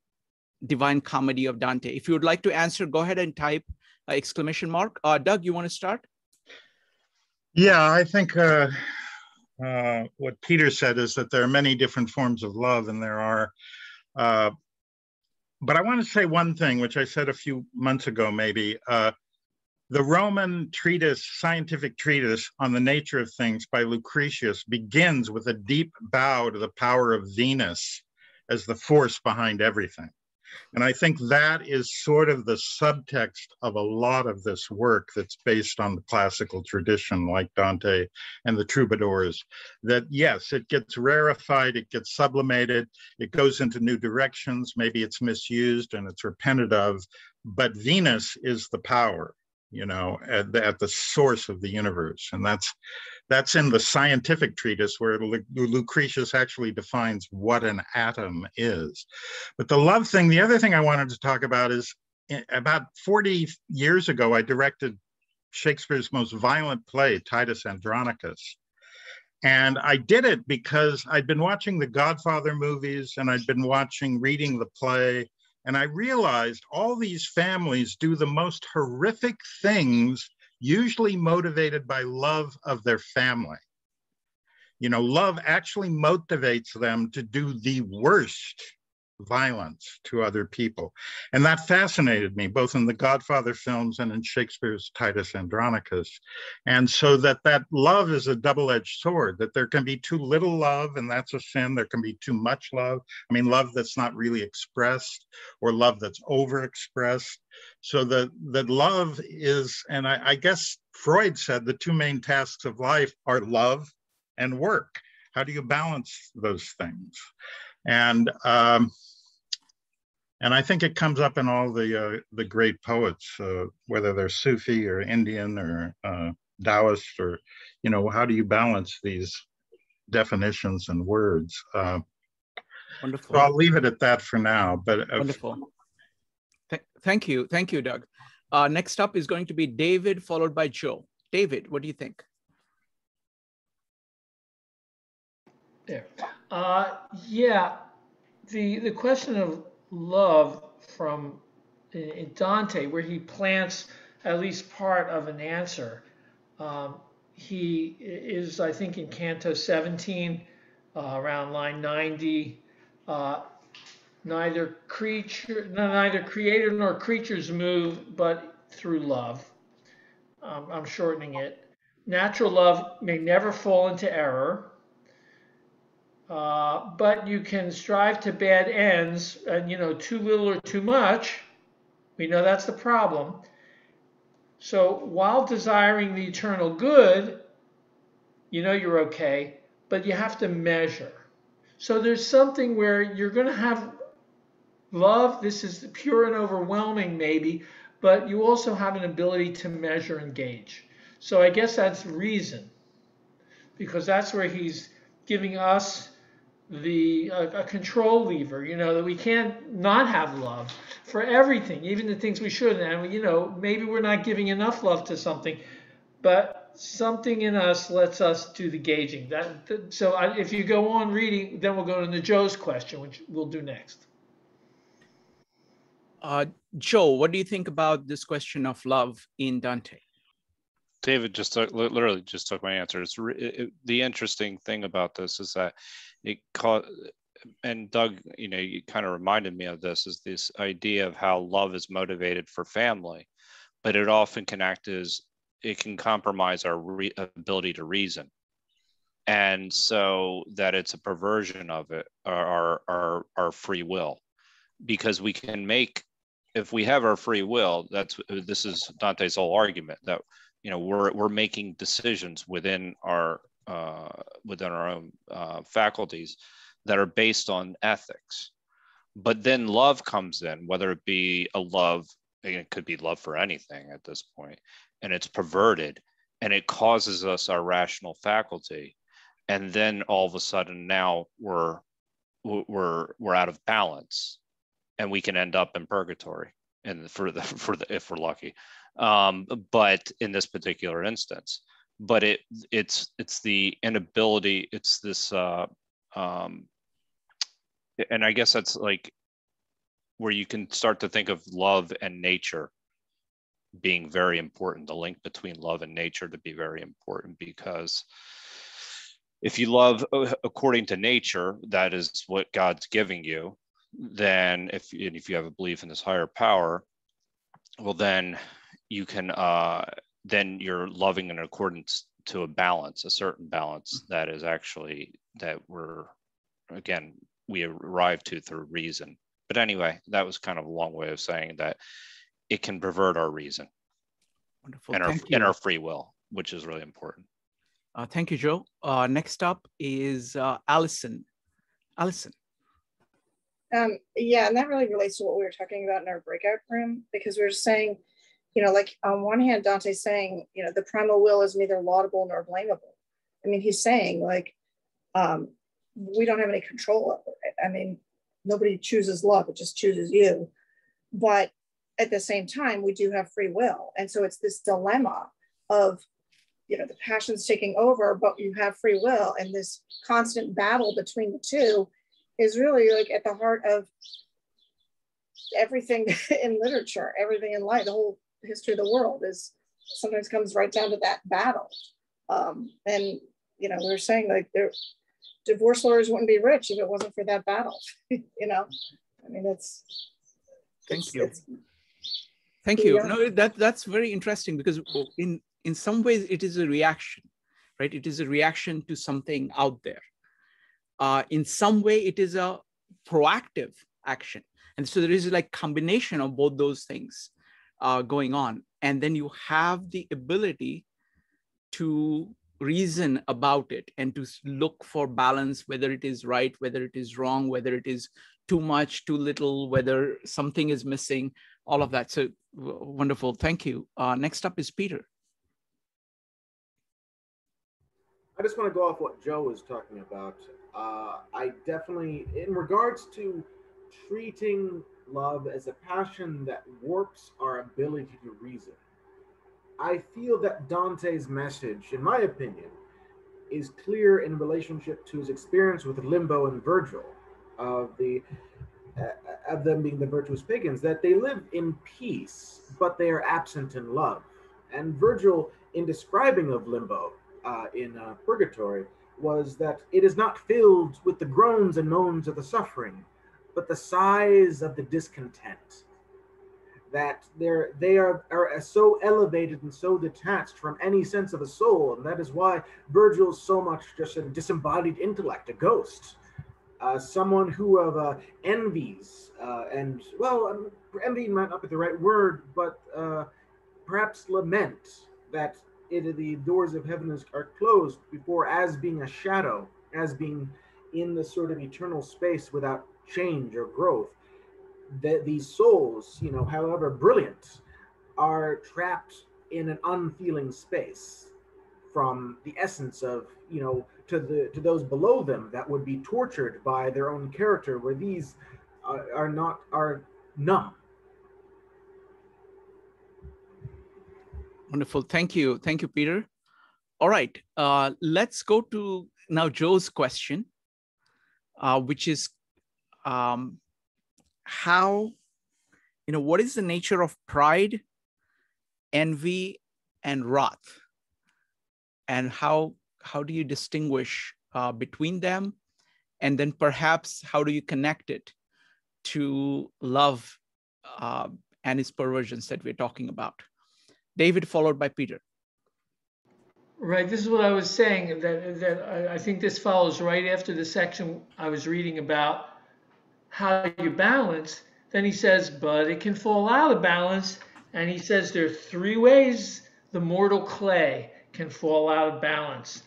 Divine Comedy of Dante. If you would like to answer, go ahead and type uh, exclamation mark. Uh, Doug, you want to start? Yeah, I think uh, uh, what Peter said is that there are many different forms of love, and there are. Uh, but I want to say one thing, which I said a few months ago, maybe. The Roman treatise, scientific treatise on the nature of things by Lucretius begins with a deep bow to the power of Venus as the force behind everything. And I think that is sort of the subtext of a lot of this work that's based on the classical tradition, like Dante and the troubadours. That yes, it gets rarefied, it gets sublimated, it goes into new directions, maybe it's misused and it's repented of, but Venus is the power you know, at the, at the source of the universe. And that's that's in the scientific treatise where Lucretius actually defines what an atom is. But the love thing, the other thing I wanted to talk about is eh, about 40 years ago, I directed Shakespeare's most violent play, Titus Andronicus. And I did it because I'd been watching the Godfather movies and I'd been watching, reading the play, and I realized all these families do the most horrific things, usually motivated by love of their family. You know, love actually motivates them to do the worst violence to other people. And that fascinated me, both in the Godfather films and in Shakespeare's Titus Andronicus. And so that that love is a double-edged sword, that there can be too little love, and that's a sin. There can be too much love. I mean, love that's not really expressed or love that's overexpressed. So that, that love is, and I, I guess Freud said the two main tasks of life are love and work. How do you balance those things? And um, and I think it comes up in all the uh, the great poets, uh, whether they're Sufi or Indian or uh, Taoist or, you know, how do you balance these definitions and words? Uh, Wonderful. So I'll leave it at that for now. But wonderful. Th thank you, thank you, Doug. Uh, next up is going to be David, followed by Joe. David, what do you think? There. Uh, yeah, the the question of love from in Dante, where he plants at least part of an answer. Um, he is, I think, in Canto 17, uh, around line 90. Uh, neither creature, neither creator nor creatures move, but through love. Um, I'm shortening it. Natural love may never fall into error. Uh, but you can strive to bad ends, and you know, too little or too much. We know that's the problem. So while desiring the eternal good, you know you're okay, but you have to measure. So there's something where you're going to have love. This is pure and overwhelming, maybe, but you also have an ability to measure and gauge. So I guess that's reason, because that's where he's giving us the a control lever you know that we can't not have love for everything even the things we shouldn't and you know maybe we're not giving enough love to something but something in us lets us do the gauging. That, that so I, if you go on reading then we'll go into joe's question which we'll do next. Uh, joe what do you think about this question of love in dante David just literally just took my answer. It's re, it, the interesting thing about this is that it caught, and Doug, you know, you kind of reminded me of this is this idea of how love is motivated for family, but it often can act as it can compromise our re, ability to reason, and so that it's a perversion of it, our our our free will, because we can make if we have our free will. That's this is Dante's whole argument that you know we're we're making decisions within our uh, within our own uh, faculties that are based on ethics. But then love comes in whether it be a love it could be love for anything at this point and it's perverted and it causes us our rational faculty. And then all of a sudden now we're we're we're out of balance and we can end up in purgatory and for the for the if we're lucky um, but in this particular instance but it it's it's the inability it's this uh, um, and i guess that's like where you can start to think of love and nature being very important the link between love and nature to be very important because if you love uh, according to nature that is what god's giving you then if if you have a belief in this higher power well then you can uh, then you're loving in accordance to a balance, a certain balance that is actually that we're again we arrive to through reason. But anyway, that was kind of a long way of saying that it can pervert our reason Wonderful. and our Thank you. and our free will, which is really important. Uh, thank you, Joe. Uh, next up is uh, Allison. Allison. Um, yeah, and that really relates to what we were talking about in our breakout room because we were saying, you know, like on one hand, Dante's saying, you know, the primal will is neither laudable nor blamable. I mean, he's saying like, um, we don't have any control over it. I mean, nobody chooses love; it just chooses you. But at the same time, we do have free will, and so it's this dilemma of, you know, the passions taking over, but you have free will, and this constant battle between the two is really like at the heart of everything in literature, everything in life, the whole history of the world is sometimes comes right down to that battle. Um, and you know, we were saying like there divorce lawyers wouldn't be rich if it wasn't for that battle. you know, I mean it's Thank it's- you. it's- Thank you. Yeah. No, that that's very interesting because in in some ways it is a reaction, right? It is a reaction to something out there. Uh, in some way, it is a proactive action, and so there is like combination of both those things uh, going on, and then you have the ability to reason about it and to look for balance, whether it is right, whether it is wrong, whether it is too much, too little, whether something is missing, all of that. So wonderful. Thank you. Uh, next up is Peter. I just want to go off what Joe was talking about. Uh, I definitely, in regards to treating love as a passion that warps our ability to reason, I feel that Dante's message, in my opinion, is clear in relationship to his experience with Limbo and Virgil, of the uh, of them being the virtuous pagans, that they live in peace, but they are absent in love. And Virgil, in describing of Limbo uh, in uh, Purgatory, was that it is not filled with the groans and moans of the suffering, but the sighs of the discontent. That they're, they are, are so elevated and so detached from any sense of a soul, and that is why Virgil's so much just a disembodied intellect, a ghost uh, someone who of uh, envies uh, and well, um, envy might not be the right word, but uh, perhaps lament that it, the doors of heaven is, are closed before, as being a shadow, as being in the sort of eternal space without change or growth. That these souls, you know, however brilliant, are trapped in an unfeeling space from the essence of you know to the to those below them that would be tortured by their own character where these are, are not are numb Wonderful. Thank you. Thank you, Peter. All right. Uh, let's go to now Joe's question, uh, which is um, how, you know, what is the nature of pride, envy, and wrath? And how, how do you distinguish uh, between them? And then perhaps how do you connect it to love uh, and its perversions that we're talking about? David, followed by Peter. Right. This is what I was saying that that I, I think this follows right after the section I was reading about how you balance. Then he says, but it can fall out of balance, and he says there are three ways the mortal clay can fall out of balance.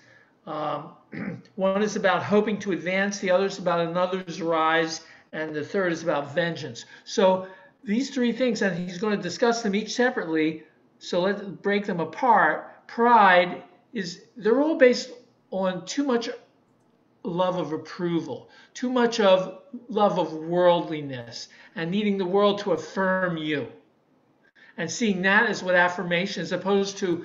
Um, one is about hoping to advance, the other is about another's rise, and the third is about vengeance. So these three things, and he's going to discuss them each separately. So let's break them apart. Pride is, they're all based on too much love of approval, too much of love of worldliness, and needing the world to affirm you. And seeing that as what affirmation, as opposed to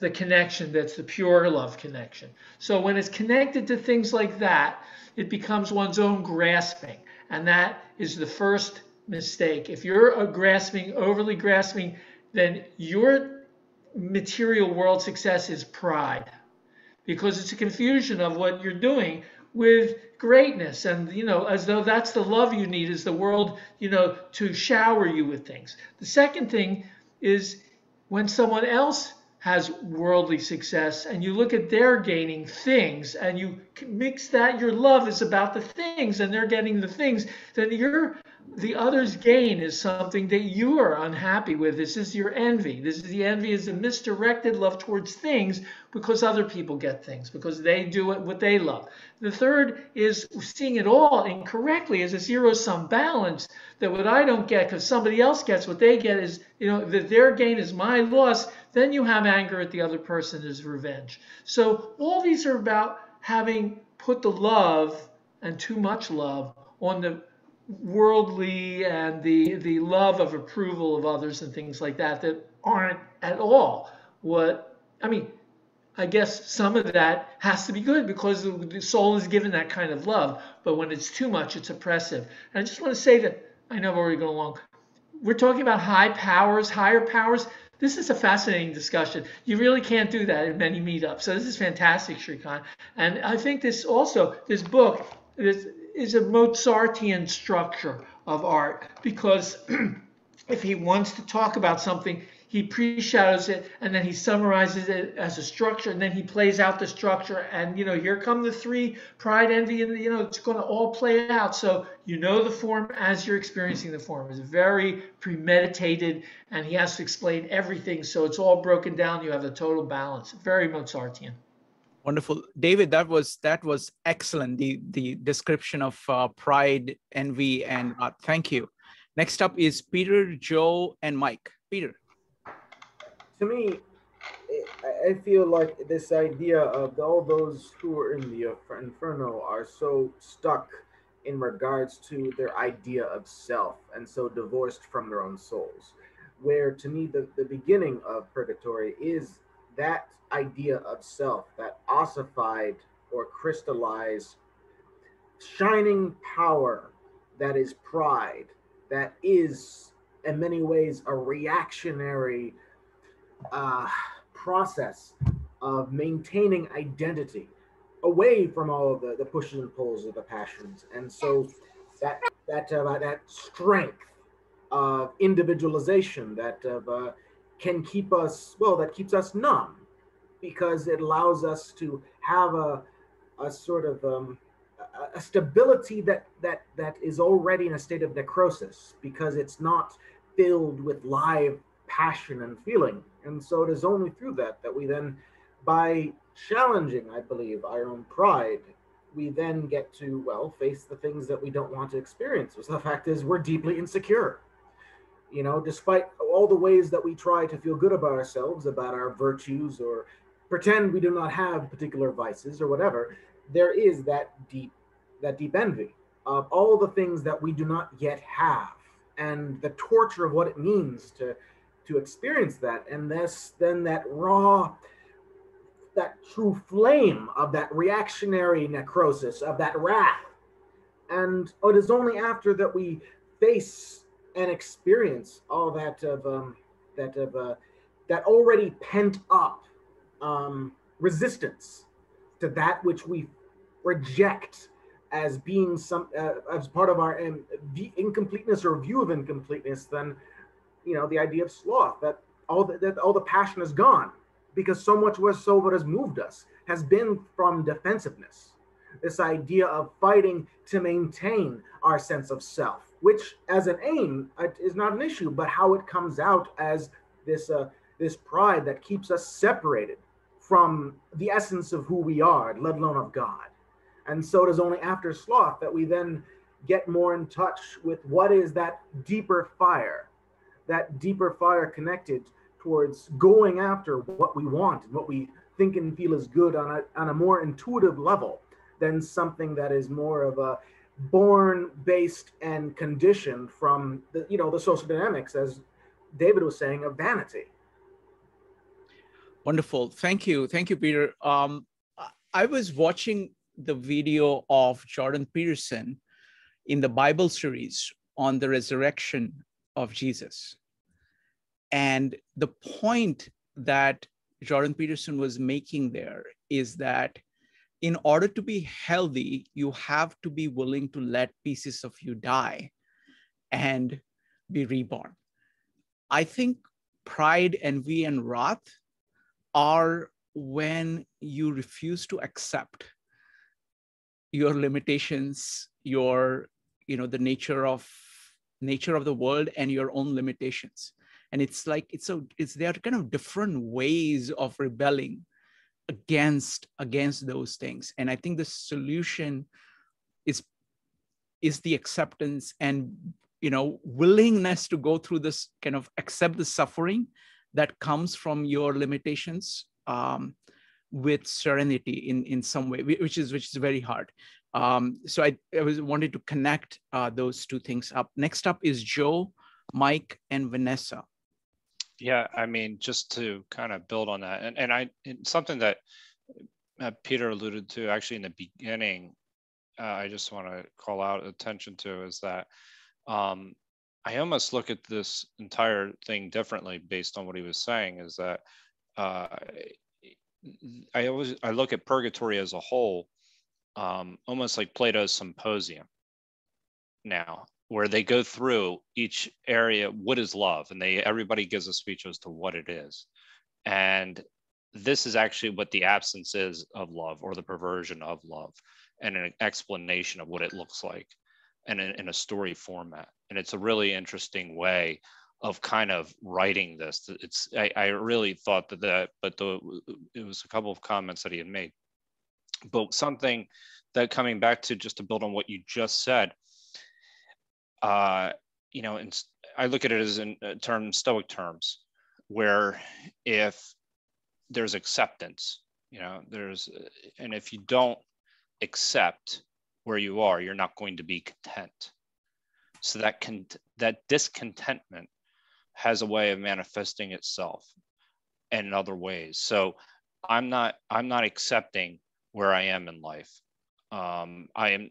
the connection that's the pure love connection. So when it's connected to things like that, it becomes one's own grasping. And that is the first mistake. If you're a grasping, overly grasping, then your material world success is pride because it's a confusion of what you're doing with greatness. And you know as though that's the love you need is the world you know to shower you with things. The second thing is when someone else has worldly success and you look at their gaining things and you mix that your love is about the things and they're getting the things then your the other's gain is something that you are unhappy with. This is your envy. This is the envy is a misdirected love towards things because other people get things because they do it what they love. The third is seeing it all incorrectly as a zero sum balance that what i don't get because somebody else gets what they get is you know that their gain is my loss then you have anger at the other person as revenge. So all these are about having put the love and too much love on the worldly and the the love of approval of others and things like that that aren't at all what I mean I guess some of that has to be good because the soul is given that kind of love but when it's too much it's oppressive and I just want to say that I know I've already gone along we're talking about high powers higher powers this is a fascinating discussion. You really can't do that in many meetups. So this is fantastic, Shrikant. And I think this also, this book is, is a Mozartian structure of art because if he wants to talk about something, he pre-shadows it and then he summarizes it as a structure and then he plays out the structure and you know here come the three pride envy and you know it's going to all play out. So you know the form as you're experiencing the form. It's very premeditated and he has to explain everything so it's all broken down. You have the total balance. Very mozartian wonderful. David that was that was excellent the the description of uh, pride envy and uh, thank you. Next up is peter joe and mike. Peter. To me, I feel like this idea of all those who are in the inferno are so stuck in regards to their idea of self and so divorced from their own souls. Where to me, the, the beginning of purgatory is that idea of self, that ossified or crystallized shining power that is pride, that is in many ways a reactionary uh, process of maintaining identity away from all of the, the pushes and pulls of the passions. And so that that uh, that strength of individualization that uh, can keep us well that keeps us numb because it allows us to have a a sort of um, a stability that that that is already in a state of necrosis because it's not filled with live passion and feeling and so it is only through that that we then, by challenging, I believe, our own pride, we then get to, well, face the things that we don't want to experience. So the fact is, we're deeply insecure. You know, despite all the ways that we try to feel good about ourselves, about our virtues, or pretend we do not have particular vices or whatever, there is that deep, that deep envy of all the things that we do not yet have, and the torture of what it means to to experience that. And this then that raw that true flame of that reactionary necrosis of that wrath. And it is only after that we face and experience all that of um, that of uh, that already pent up um, resistance to that which we reject as being some uh, as part of our um, incompleteness or view of incompleteness then you know the idea of sloth that all the, that all the passion is gone because so much was so what has moved us has been from defensiveness. This idea of fighting to maintain our sense of self which as an aim is not an issue but how it comes out as this uh, this pride that keeps us separated from the essence of who we are let alone of god. And so it is only after sloth that we then get more in touch with what is that deeper fire that deeper fire connected towards going after what we want and what we think and feel is good on a, on a more intuitive level than something that is more of a born based and conditioned from the you know the social dynamics as david was saying of vanity wonderful thank you thank you peter um, i was watching the video of jordan peterson in the bible series on the resurrection of Jesus. And the point that Jordan Peterson was making there is that in order to be healthy, you have to be willing to let pieces of you die and be reborn. I think pride, envy, and wrath are when you refuse to accept your limitations, your, you know, the nature of nature of the world and your own limitations. And it's like it's a it's there are kind of different ways of rebelling against against those things. And I think the solution is is the acceptance and you know willingness to go through this kind of accept the suffering that comes from your limitations um, with serenity in in some way which is which is very hard. Um, so I, I was wanted to connect uh, those two things up. Next up is joe mike and vanessa. Yeah i mean just to kind of build on that and, and i and something that uh, peter alluded to actually in the beginning uh, I just want to call out attention to is that um, I almost look at this entire thing differently based on what he was saying. Is that uh, I always I look at purgatory as a whole, um, almost like Plato's symposium. Now, where they go through each area, what is love, and they everybody gives a speech as to what it is, and this is actually what the absence is of love or the perversion of love and an explanation of what it looks like and in, in a story format. And it's a really interesting way of kind of writing this. It's I, I really thought that that, but the it was a couple of comments that he had made. But something that coming back to just to build on what you just said, uh, you know, and I look at it as in uh, terms stoic terms, where if there's acceptance, you know, there's and if you don't accept where you are, you're not going to be content. So that that discontentment has a way of manifesting itself in other ways. So I'm not I'm not accepting where I am in life. Um, I am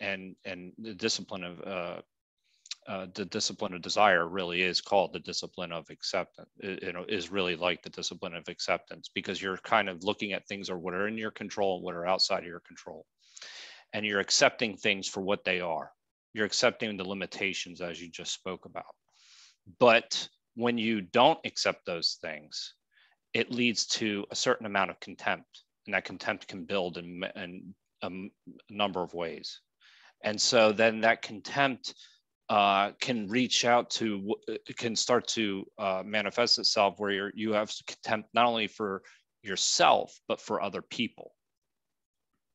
and and the discipline of uh, uh, the discipline of desire really is called the discipline of acceptance. It, it, is really like the discipline of acceptance because you're kind of looking at things or what are in your control and what are outside of your control. And you're accepting things for what they are. You're accepting the limitations as you just spoke about. But when you don't accept those things, it leads to a certain amount of contempt. And that contempt can build in, in a number of ways. And so then that contempt uh, can reach out to uh, can start to uh, manifest itself where you have contempt not only for yourself but for other people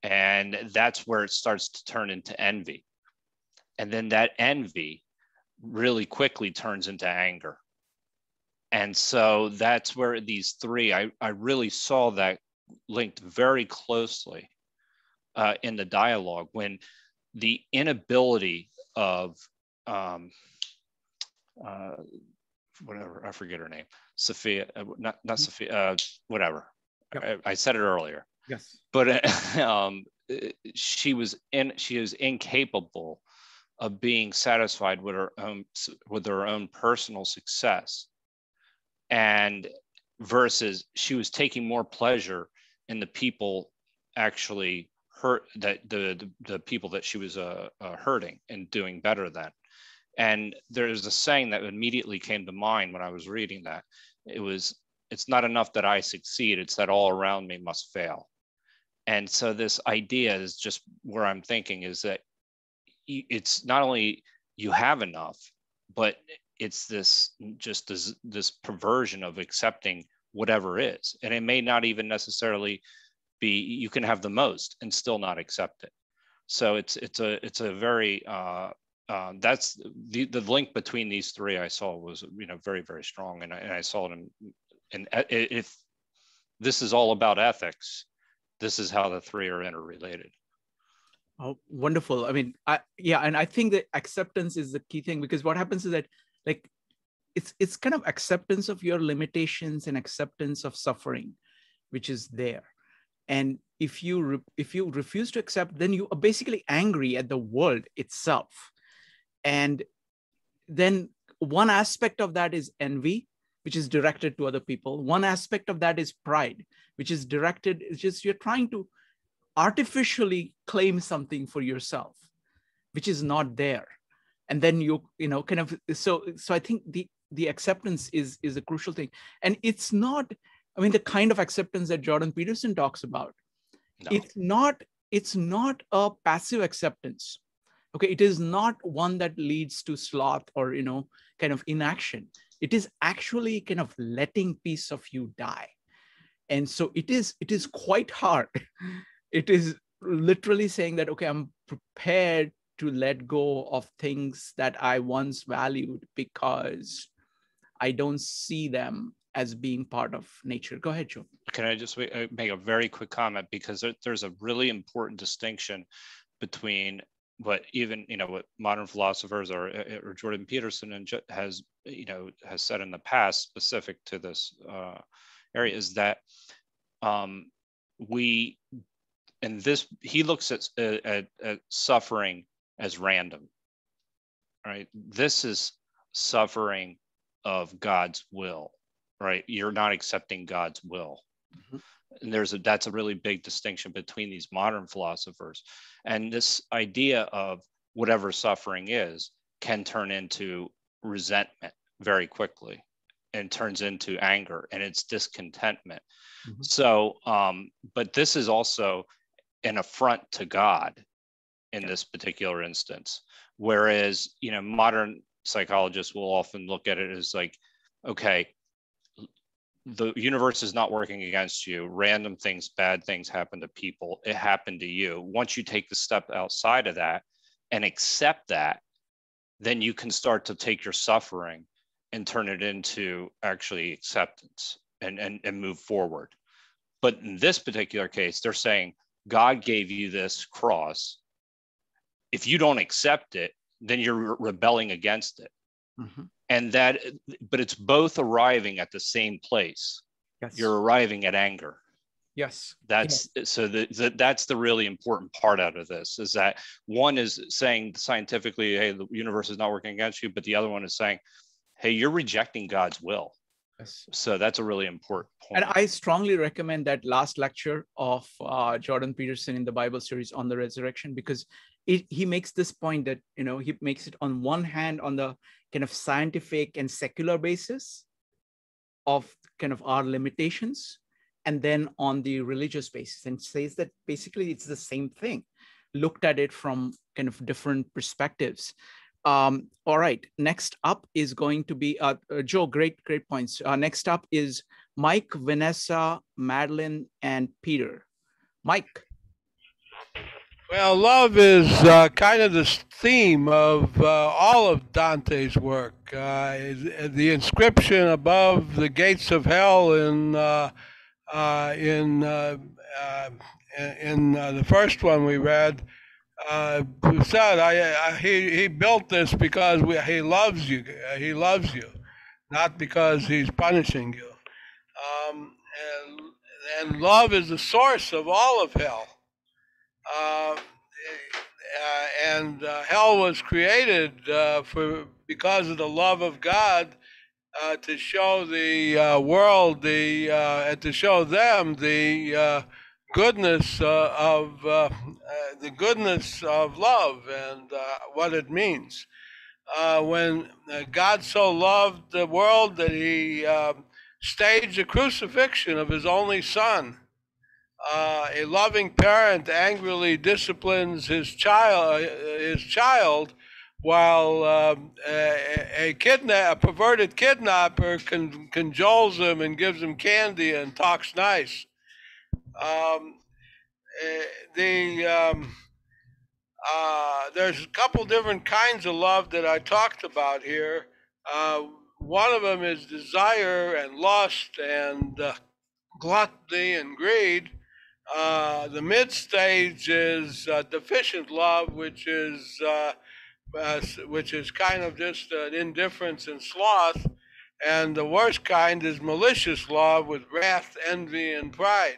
and that's where it starts to turn into envy and then that envy really quickly turns into anger and so that's where these three i, I really saw that linked very closely uh, in the dialogue when the inability of um, uh, whatever I forget her name, Sophia, uh, not not mm-hmm. Sophia, uh, whatever. Yep. I, I, said it earlier. Yes. But um, she was in she was incapable of being satisfied with her own with her own personal success, and versus she was taking more pleasure in the people actually hurt that the the, the people that she was uh, uh, hurting and doing better than and there's a saying that immediately came to mind when I was reading that. It was, it's not enough that I succeed, it's that all around me must fail. And so this idea is just where I'm thinking is that it's not only you have enough, but it's this just this, this perversion of accepting whatever is. And it may not even necessarily be, you can have the most and still not accept it. So it's, it's a, it's a very, uh, uh, that's the, the link between these three I saw was you know very very strong and I, and I saw it in and if this is all about ethics this is how the three are interrelated. Oh wonderful. I mean I yeah and I think that acceptance is the key thing because what happens is that like it's it's kind of acceptance of your limitations and acceptance of suffering which is there. And if you re- if you refuse to accept then you are basically angry at the world itself. And then one aspect of that is envy, which is directed to other people. One aspect of that is pride, which is directed, it's just you're trying to artificially claim something for yourself, which is not there. And then you, you know, kind of so so I think the the acceptance is is a crucial thing and it's not i mean the kind of acceptance that jordan peterson talks about no. it's not it's not a passive acceptance okay it is not one that leads to sloth or you know kind of inaction it is actually kind of letting piece of you die. And so it is it is quite hard. It is literally saying that okay i'm prepared to let go of things that i once valued because i don't see them as being part of nature. Go ahead joe. Can i just uh, make a very quick comment? Because there's a really important distinction between what even you know what modern philosophers or, uh, or jordan peterson and has you know has said in the past specific to this uh, area is that um, we and this he looks at, at, at suffering as random right? This is suffering of god's will right? You're not accepting god's will. Mm-hmm. And there's a that's a really big distinction between these modern philosophers and this idea of whatever suffering is can turn into resentment very quickly and turns into anger and it's discontentment mm-hmm. so um but this is also an affront to god in this particular instance whereas you know modern psychologists will often look at it as like okay the universe is not working against you random things bad things happen to people it happened to you once you take the step outside of that and accept that then you can start to take your suffering and turn it into actually acceptance and, and, and move forward. But in this particular case, they're saying God gave you this cross. If you don't accept it, then you're rebelling against it. Mm-hmm. And that, but it's both arriving at the same place. Yes. You're arriving at anger. Yes. That's yes. so the, the, that's the really important part out of this is that one is saying scientifically, hey, the universe is not working against you, but the other one is saying, hey, you're rejecting God's will. Yes. So that's a really important point. And I strongly recommend that last lecture of uh, Jordan Peterson in the Bible series on the resurrection because it, he makes this point that, you know, he makes it on one hand on the kind of scientific and secular basis of kind of our limitations, and then on the religious basis, and says that basically it's the same thing, looked at it from kind of different perspectives. Um, all right, next up is going to be, uh, uh, Joe, great, great points. Uh, next up is Mike, Vanessa, Madeline, and Peter. Mike. Well, love is uh, kind of the theme of uh, all of Dante's work. Uh, the inscription above the gates of hell in uh, uh, in uh, in the first one we read uh, said, I, I, he, he built this because we, he loves you. He loves you, not because he's punishing you. Um, and, and love is the source of all of hell. Uh, uh, and uh, hell was created uh, for because of the love of God to show the world the and to show them the goodness uh, of uh, the goodness of love and what it means. When God so loved the world that He um, staged the crucifixion of His only Son. A loving parent angrily disciplines his child, his child, while um, a, a, kidna- a perverted kidnapper con- cajoles him and gives him candy and talks nice. Um, eh, the um, uh, there's a couple different kinds of love that I talked about here. Uh, one of them is desire and lust and uh, gluttony and greed. Uh, the mid stage is uh, deficient love, which is uh, which is kind of just an indifference and sloth. And the worst kind is malicious love with wrath, envy, and pride.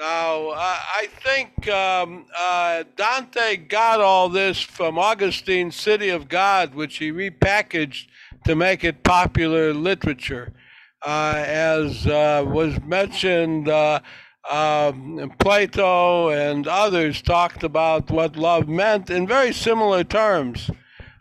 Now, I think um, uh, Dante got all this from Augustine's City of God, which he repackaged to make it popular literature. Uh, as uh, was mentioned, uh, um, Plato and others talked about what love meant in very similar terms.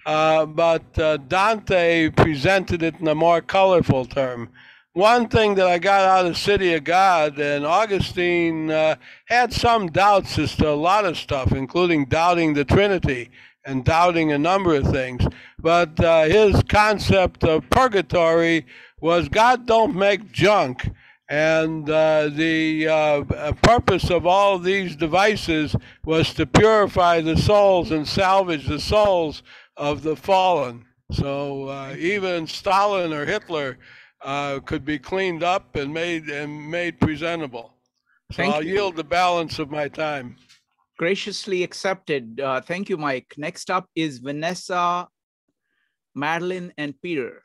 uh, but uh, Dante presented it in a more colorful term. One thing that I got out of City of God, and Augustine uh, had some doubts as to a lot of stuff, including doubting the Trinity and doubting a number of things. But uh, his concept of purgatory was God don't make junk. And uh, the uh, purpose of all these devices was to purify the souls and salvage the souls of the fallen. So uh, even Stalin or Hitler uh, could be cleaned up and made and made presentable. So Thank I'll you. yield the balance of my time. Graciously accepted. Uh, thank you, Mike. Next up is Vanessa, Madeline, and Peter.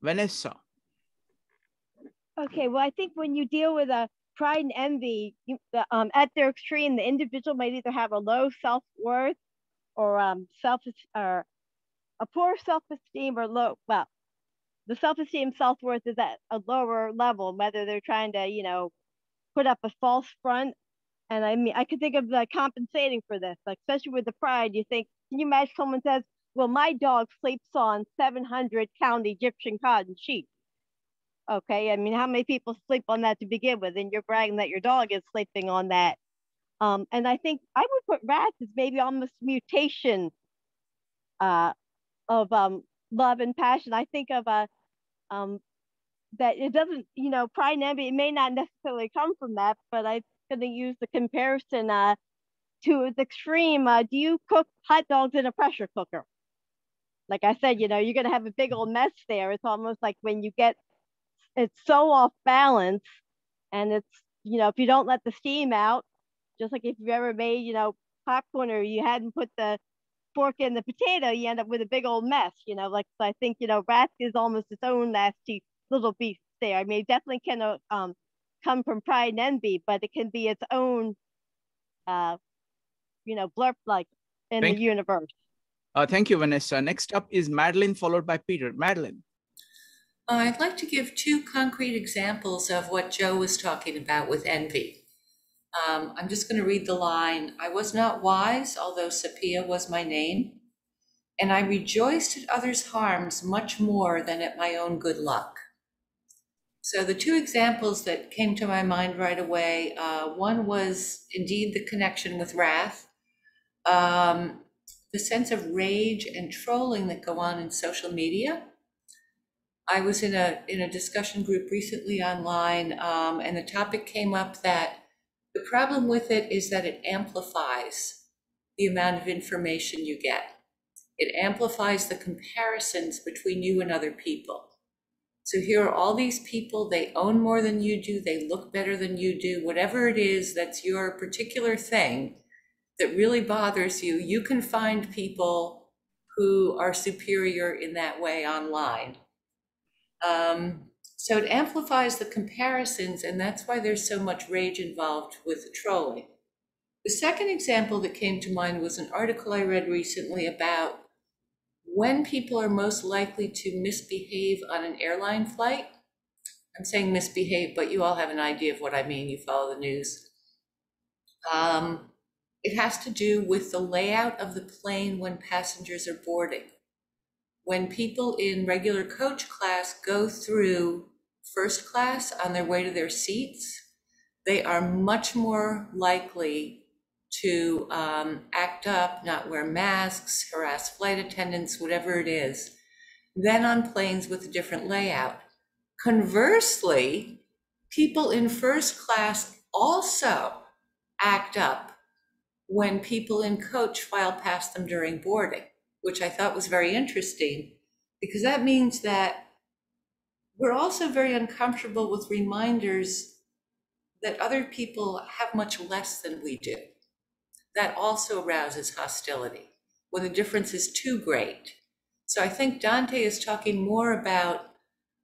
Vanessa. Okay, well, I think when you deal with a pride and envy, you, the, um, at their extreme, the individual might either have a low self worth or um, self or a poor self esteem or low. Well, the self esteem self worth is at a lower level, whether they're trying to, you know, put up a false front. And I mean, I could think of the compensating for this, like especially with the pride. You think, can you imagine someone says, "Well, my dog sleeps on 700 count Egyptian cotton sheep." Okay, I mean, how many people sleep on that to begin with? And you're bragging that your dog is sleeping on that. Um, and I think I would put rats as maybe almost mutation uh, of um, love and passion. I think of a um, that it doesn't, you know, pride. It may not necessarily come from that, but I'm going to use the comparison uh, to its extreme. Uh, do you cook hot dogs in a pressure cooker? Like I said, you know, you're going to have a big old mess there. It's almost like when you get it's so off balance and it's you know if you don't let the steam out just like if you've ever made you know popcorn or you hadn't put the fork in the potato you end up with a big old mess you know like so i think you know rat is almost its own nasty little beast there i mean it definitely can uh, um come from pride and envy but it can be its own uh you know blurb like in Thank the universe Uh, thank you, Vanessa. Next up is Madeline, followed by Peter. Madeline. I'd like to give two concrete examples of what Joe was talking about with envy. Um, I'm just going to read the line I was not wise, although Sapia was my name, and I rejoiced at others' harms much more than at my own good luck. So, the two examples that came to my mind right away uh, one was indeed the connection with wrath, um, the sense of rage and trolling that go on in social media. I was in a in a discussion group recently online, um, and the topic came up that the problem with it is that it amplifies the amount of information you get. It amplifies the comparisons between you and other people. So here are all these people, they own more than you do, they look better than you do, whatever it is that's your particular thing that really bothers you, you can find people who are superior in that way online. Um, so it amplifies the comparisons, and that's why there's so much rage involved with the trolling. The second example that came to mind was an article I read recently about when people are most likely to misbehave on an airline flight. I'm saying misbehave, but you all have an idea of what I mean. You follow the news. Um, it has to do with the layout of the plane when passengers are boarding when people in regular coach class go through first class on their way to their seats, they are much more likely to um, act up, not wear masks, harass flight attendants, whatever it is, than on planes with a different layout. Conversely, people in first class also act up when people in coach file past them during boarding which I thought was very interesting because that means that we're also very uncomfortable with reminders that other people have much less than we do. That also arouses hostility when the difference is too great. So I think Dante is talking more about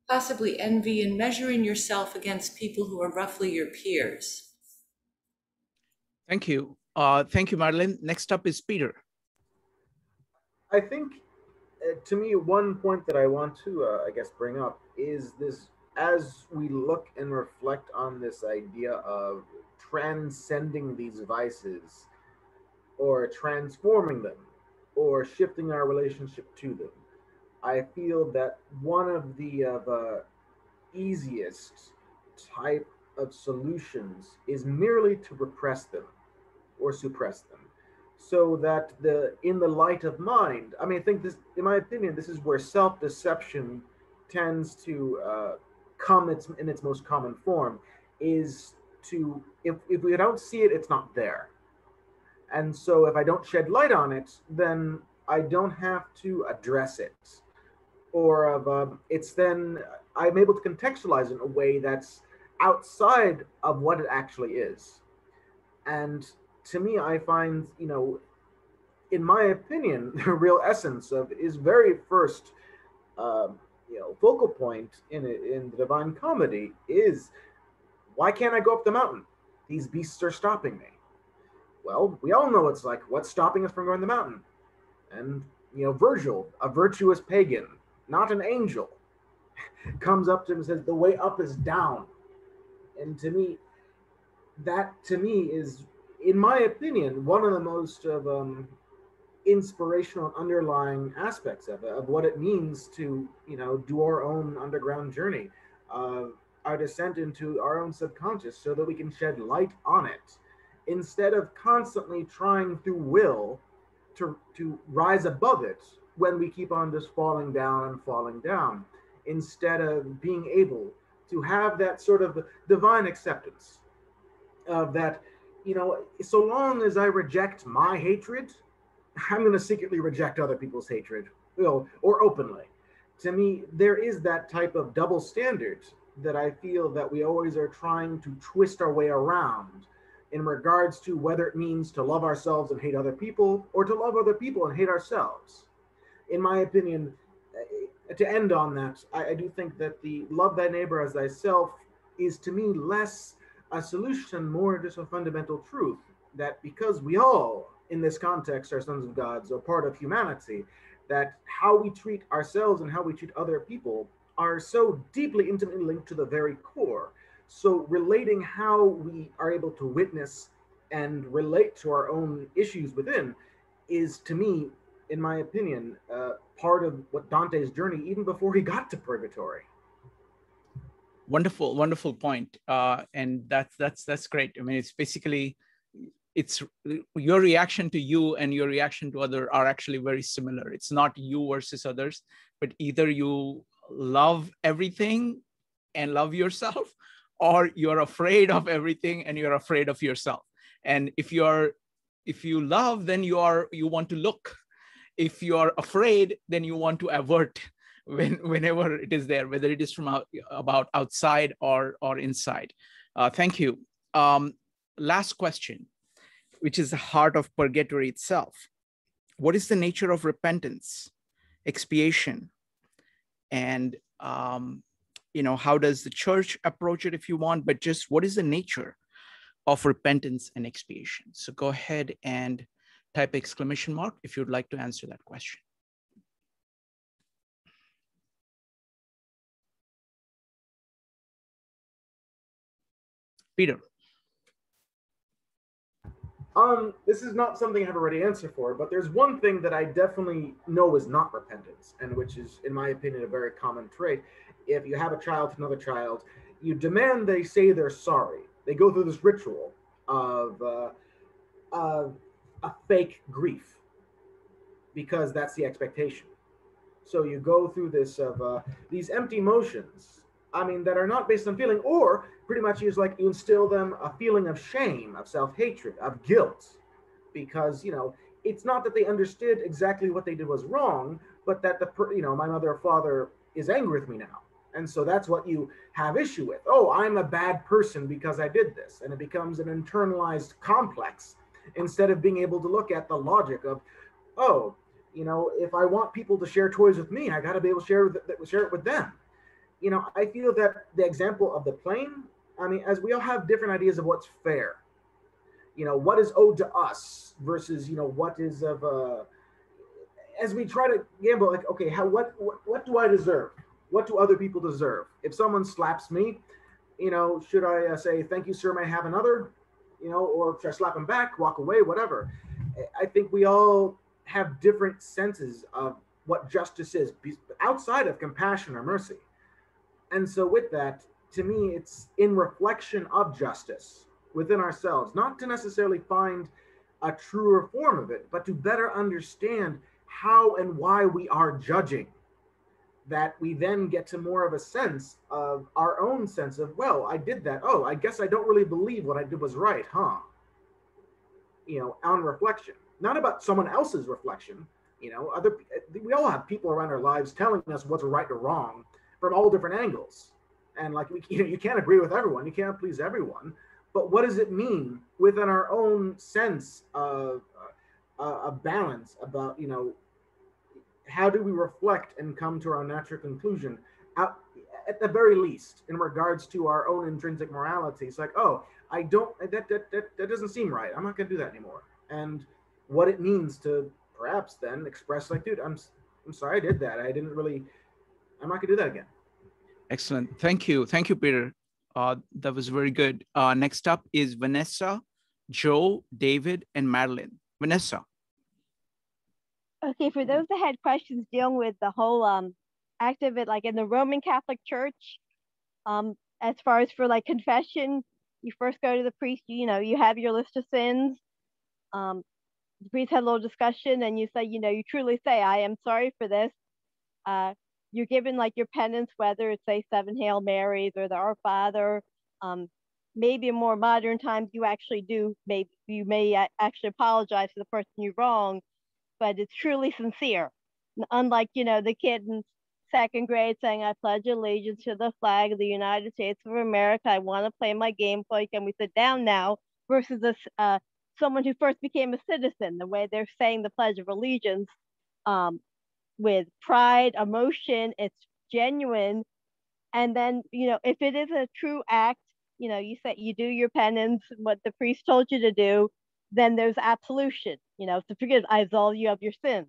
possibly envy and measuring yourself against people who are roughly your peers. Thank you. Uh, thank you, Madeline. Next up is Peter. I think, uh, to me, one point that I want to, uh, I guess, bring up is this as we look and reflect on this idea of transcending these vices or transforming them or shifting our relationship to them. I feel that one of the uh, easiest type of solutions is merely to repress them or suppress them so that the in the light of mind i mean i think this in my opinion this is where self-deception tends to uh, come its, in its most common form is to if, if we don't see it it's not there. And so if i don't shed light on it then i don't have to address it. Or of um, it's then i'm able to contextualize it in a way that's outside of what it actually is. And to me i find you know in my opinion the real essence of his very first um, you know focal point in in the divine comedy is why can't i go up the mountain? These beasts are stopping me. Well we all know it's like. What's stopping us from going the mountain? And you know virgil a virtuous pagan not an angel comes up to him and says the way up is down. And to me that to me is in my opinion one of the most of um, inspirational underlying aspects of it, of what it means to you know do our own underground journey uh, our descent into our own subconscious so that we can shed light on it. Instead of constantly trying through will to to rise above it when we keep on just falling down and falling down. Instead of being able to have that sort of divine acceptance of that you know so long as i reject my hatred I'm going to secretly reject other people's hatred, you know, or openly. To me, there is that type of double standard that I feel that we always are trying to twist our way around in regards to whether it means to love ourselves and hate other people or to love other people and hate ourselves. In my opinion, eh, to end on that, I, I do think that the love thy neighbor as thyself is to me less a solution, more just a fundamental truth that because we all in this context are sons of gods or part of humanity that how we treat ourselves and how we treat other people are so deeply intimately linked to the very core. So relating how we are able to witness and relate to our own issues within is to me in my opinion uh, part of what dante's journey even before he got to purgatory wonderful wonderful point. Uh, and that's that's that's great. I mean it's basically it's your reaction to you and your reaction to other are actually very similar. It's not you versus others but either you love everything and love yourself or you're afraid of everything and you're afraid of yourself. And if you're if you love then you are you want to look. If you are afraid then you want to avert when whenever it is there whether it is from out, about outside or or inside uh, thank you um, last question which is the heart of purgatory itself. What is the nature of repentance, expiation, and um, you know how does the church approach it if you want? But just what is the nature of repentance and expiation? So go ahead and type exclamation mark if you'd like to answer that question. Peter. Um, this is not something I have a ready answer for, but there's one thing that I definitely know is not repentance, and which is, in my opinion, a very common trait. If you have a child to another child, you demand they say they're sorry. They go through this ritual of uh, of a fake grief because that's the expectation. So you go through this of uh, these empty motions. I mean, that are not based on feeling, or pretty much is like you instill them a feeling of shame, of self hatred, of guilt, because you know it's not that they understood exactly what they did was wrong, but that the you know my mother or father is angry with me now, and so that's what you have issue with. Oh, I'm a bad person because I did this, and it becomes an internalized complex instead of being able to look at the logic of, oh, you know, if I want people to share toys with me, I got to be able to share share it with them. You know, I feel that the example of the plane I mean, as we all have different ideas of what's fair, you know, what is owed to us versus, you know, what is of, uh, as we try to gamble, like, okay, how, what, what, what do I deserve? What do other people deserve? If someone slaps me, you know, should I uh, say, thank you, sir, may I have another? You know, or should I slap him back, walk away, whatever? I think we all have different senses of what justice is outside of compassion or mercy. And so, with that, to me, it's in reflection of justice within ourselves, not to necessarily find a truer form of it, but to better understand how and why we are judging. That we then get to more of a sense of our own sense of, well, I did that. Oh, I guess I don't really believe what I did was right, huh? You know, on reflection, not about someone else's reflection. You know, other we all have people around our lives telling us what's right or wrong from all different angles, and like we, you know, you can't agree with everyone, you can't please everyone. But what does it mean within our own sense of uh, a balance about you know how do we reflect and come to our natural conclusion at, at the very least in regards to our own intrinsic morality? It's like oh i don't that that that, that doesn't seem right. I'm not going to do that anymore. And what it means to perhaps then express like dude i'm i'm sorry i did that. I didn't really i'm not going to do that again excellent. Thank you. Thank you peter. Uh, that was very good. Uh, next up is vanessa joe david and madeline. Vanessa. Okay, for those that had questions dealing with the whole um act of it, like in the Roman Catholic Church, um, as far as for like confession, you first go to the priest, you know, you have your list of sins. Um, the priest had a little discussion and you say, you know, you truly say, I am sorry for this. Uh, you're given like your penance, whether it's say seven Hail Marys or the Our Father. Um, maybe in more modern times, you actually do, maybe you may actually apologize to the person you wronged but it's truly sincere. Unlike, you know, the kid in second grade saying, I pledge allegiance to the flag of the United States of America. I want to play my game. Play. Can we sit down now? Versus this, uh, someone who first became a citizen, the way they're saying the Pledge of Allegiance um, with pride, emotion, it's genuine. And then, you know, if it is a true act, you know, you say you do your penance, what the priest told you to do, then there's absolution, you know, to forgive, I absolve you of your sins.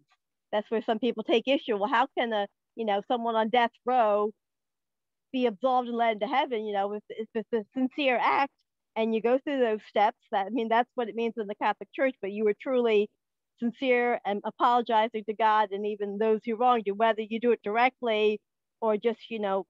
That's where some people take issue. Well, how can a, you know, someone on death row be absolved and led into heaven, you know, if, if it's a sincere act and you go through those steps, that I mean, that's what it means in the Catholic Church, but you were truly sincere and apologizing to God and even those who wronged you, whether you do it directly or just, you know,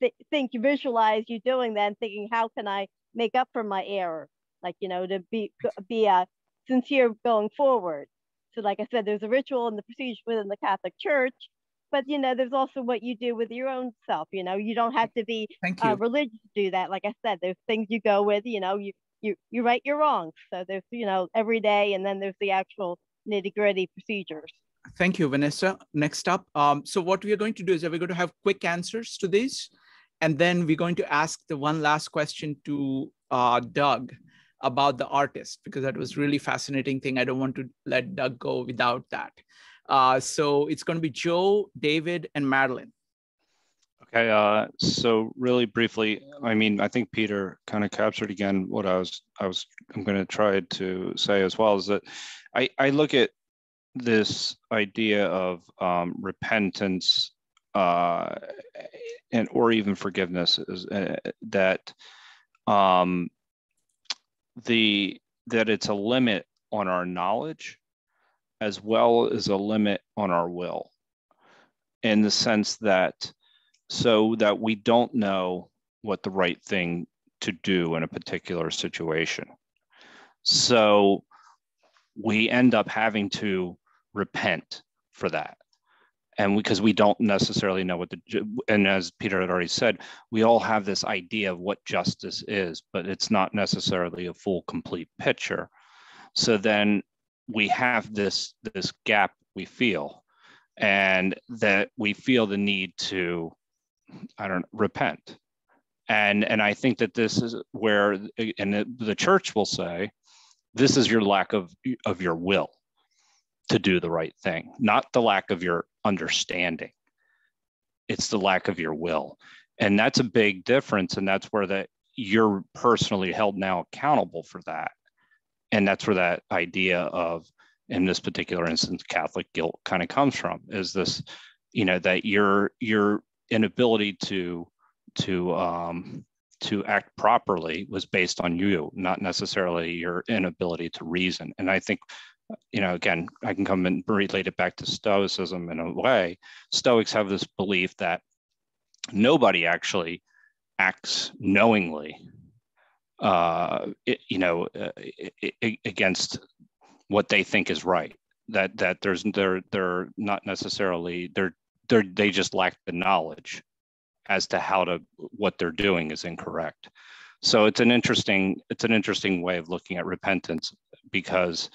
th- think you visualize you doing that and thinking, how can I make up for my error? like you know to be be a uh, sincere going forward. So like i said there's a ritual and the procedure within the catholic church but you know there's also what you do with your own self you know? You don't have to be uh, religious to do that. Like i said there's things you go with you know? You you you right your wrongs so there's you know every day and then there's the actual nitty gritty procedures thank you vanessa next up um, so what we are going to do is we're going to have quick answers to these and then we're going to ask the one last question to uh, doug about the artist because that was really fascinating thing. I don't want to let Doug go without that. Uh, so it's going to be Joe, David, and Madeline. Okay, uh, so really briefly, I mean, I think Peter kind of captured again what I was, I was, I'm going to try to say as well is that I, I look at this idea of um, repentance uh, and or even forgiveness is uh, that um, the that it's a limit on our knowledge as well as a limit on our will. In the sense that so that we don't know what the right thing to do in a particular situation. So we end up having to repent for that. And because we, we, don't necessarily know what the and as peter had already said we all have this idea of what justice is but it's not necessarily a full complete picture. So then we have this this gap we feel and that we feel the need to i don't repent and and i think that this is where and the, the church will say this is your lack of of your will to do the right thing, not the lack of your understanding. It's the lack of your will. And that's a big difference. And that's where that you're personally held now accountable for that. And that's where that idea of, in this particular instance, Catholic guilt kind of comes from is this, you know, that your your inability to to um, to act properly was based on you, not necessarily your inability to reason. And I think you know, again, I can come and relate it back to Stoicism in a way. Stoics have this belief that nobody actually acts knowingly, uh, it, you know, uh, it, against what they think is right. That that there's they're they're not necessarily they're they they just lack the knowledge as to how to what they're doing is incorrect. So it's an interesting it's an interesting way of looking at repentance because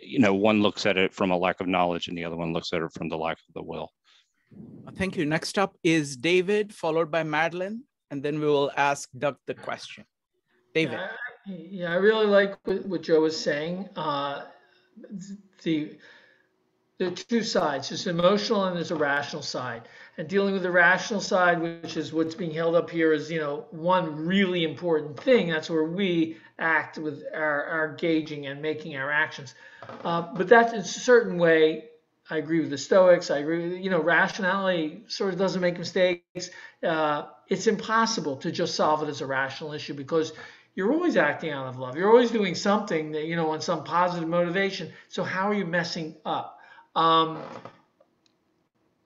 you know one looks at it from a lack of knowledge and the other one looks at it from the lack of the will. Thank you. Next up is David, followed by Madeline, and then we will ask Doug the question. David. Yeah, yeah I really like what, what Joe was saying. Uh, the are two sides. There's emotional and there's a rational side. And dealing with the rational side, which is what's being held up here, is you know one really important thing. That's where we act with our, our gauging and making our actions. Uh, but that's in a certain way. I agree with the Stoics. I agree with you know rationality sort of doesn't make mistakes. Uh, it's impossible to just solve it as a rational issue because you're always acting out of love. You're always doing something that you know on some positive motivation. So how are you messing up? Um,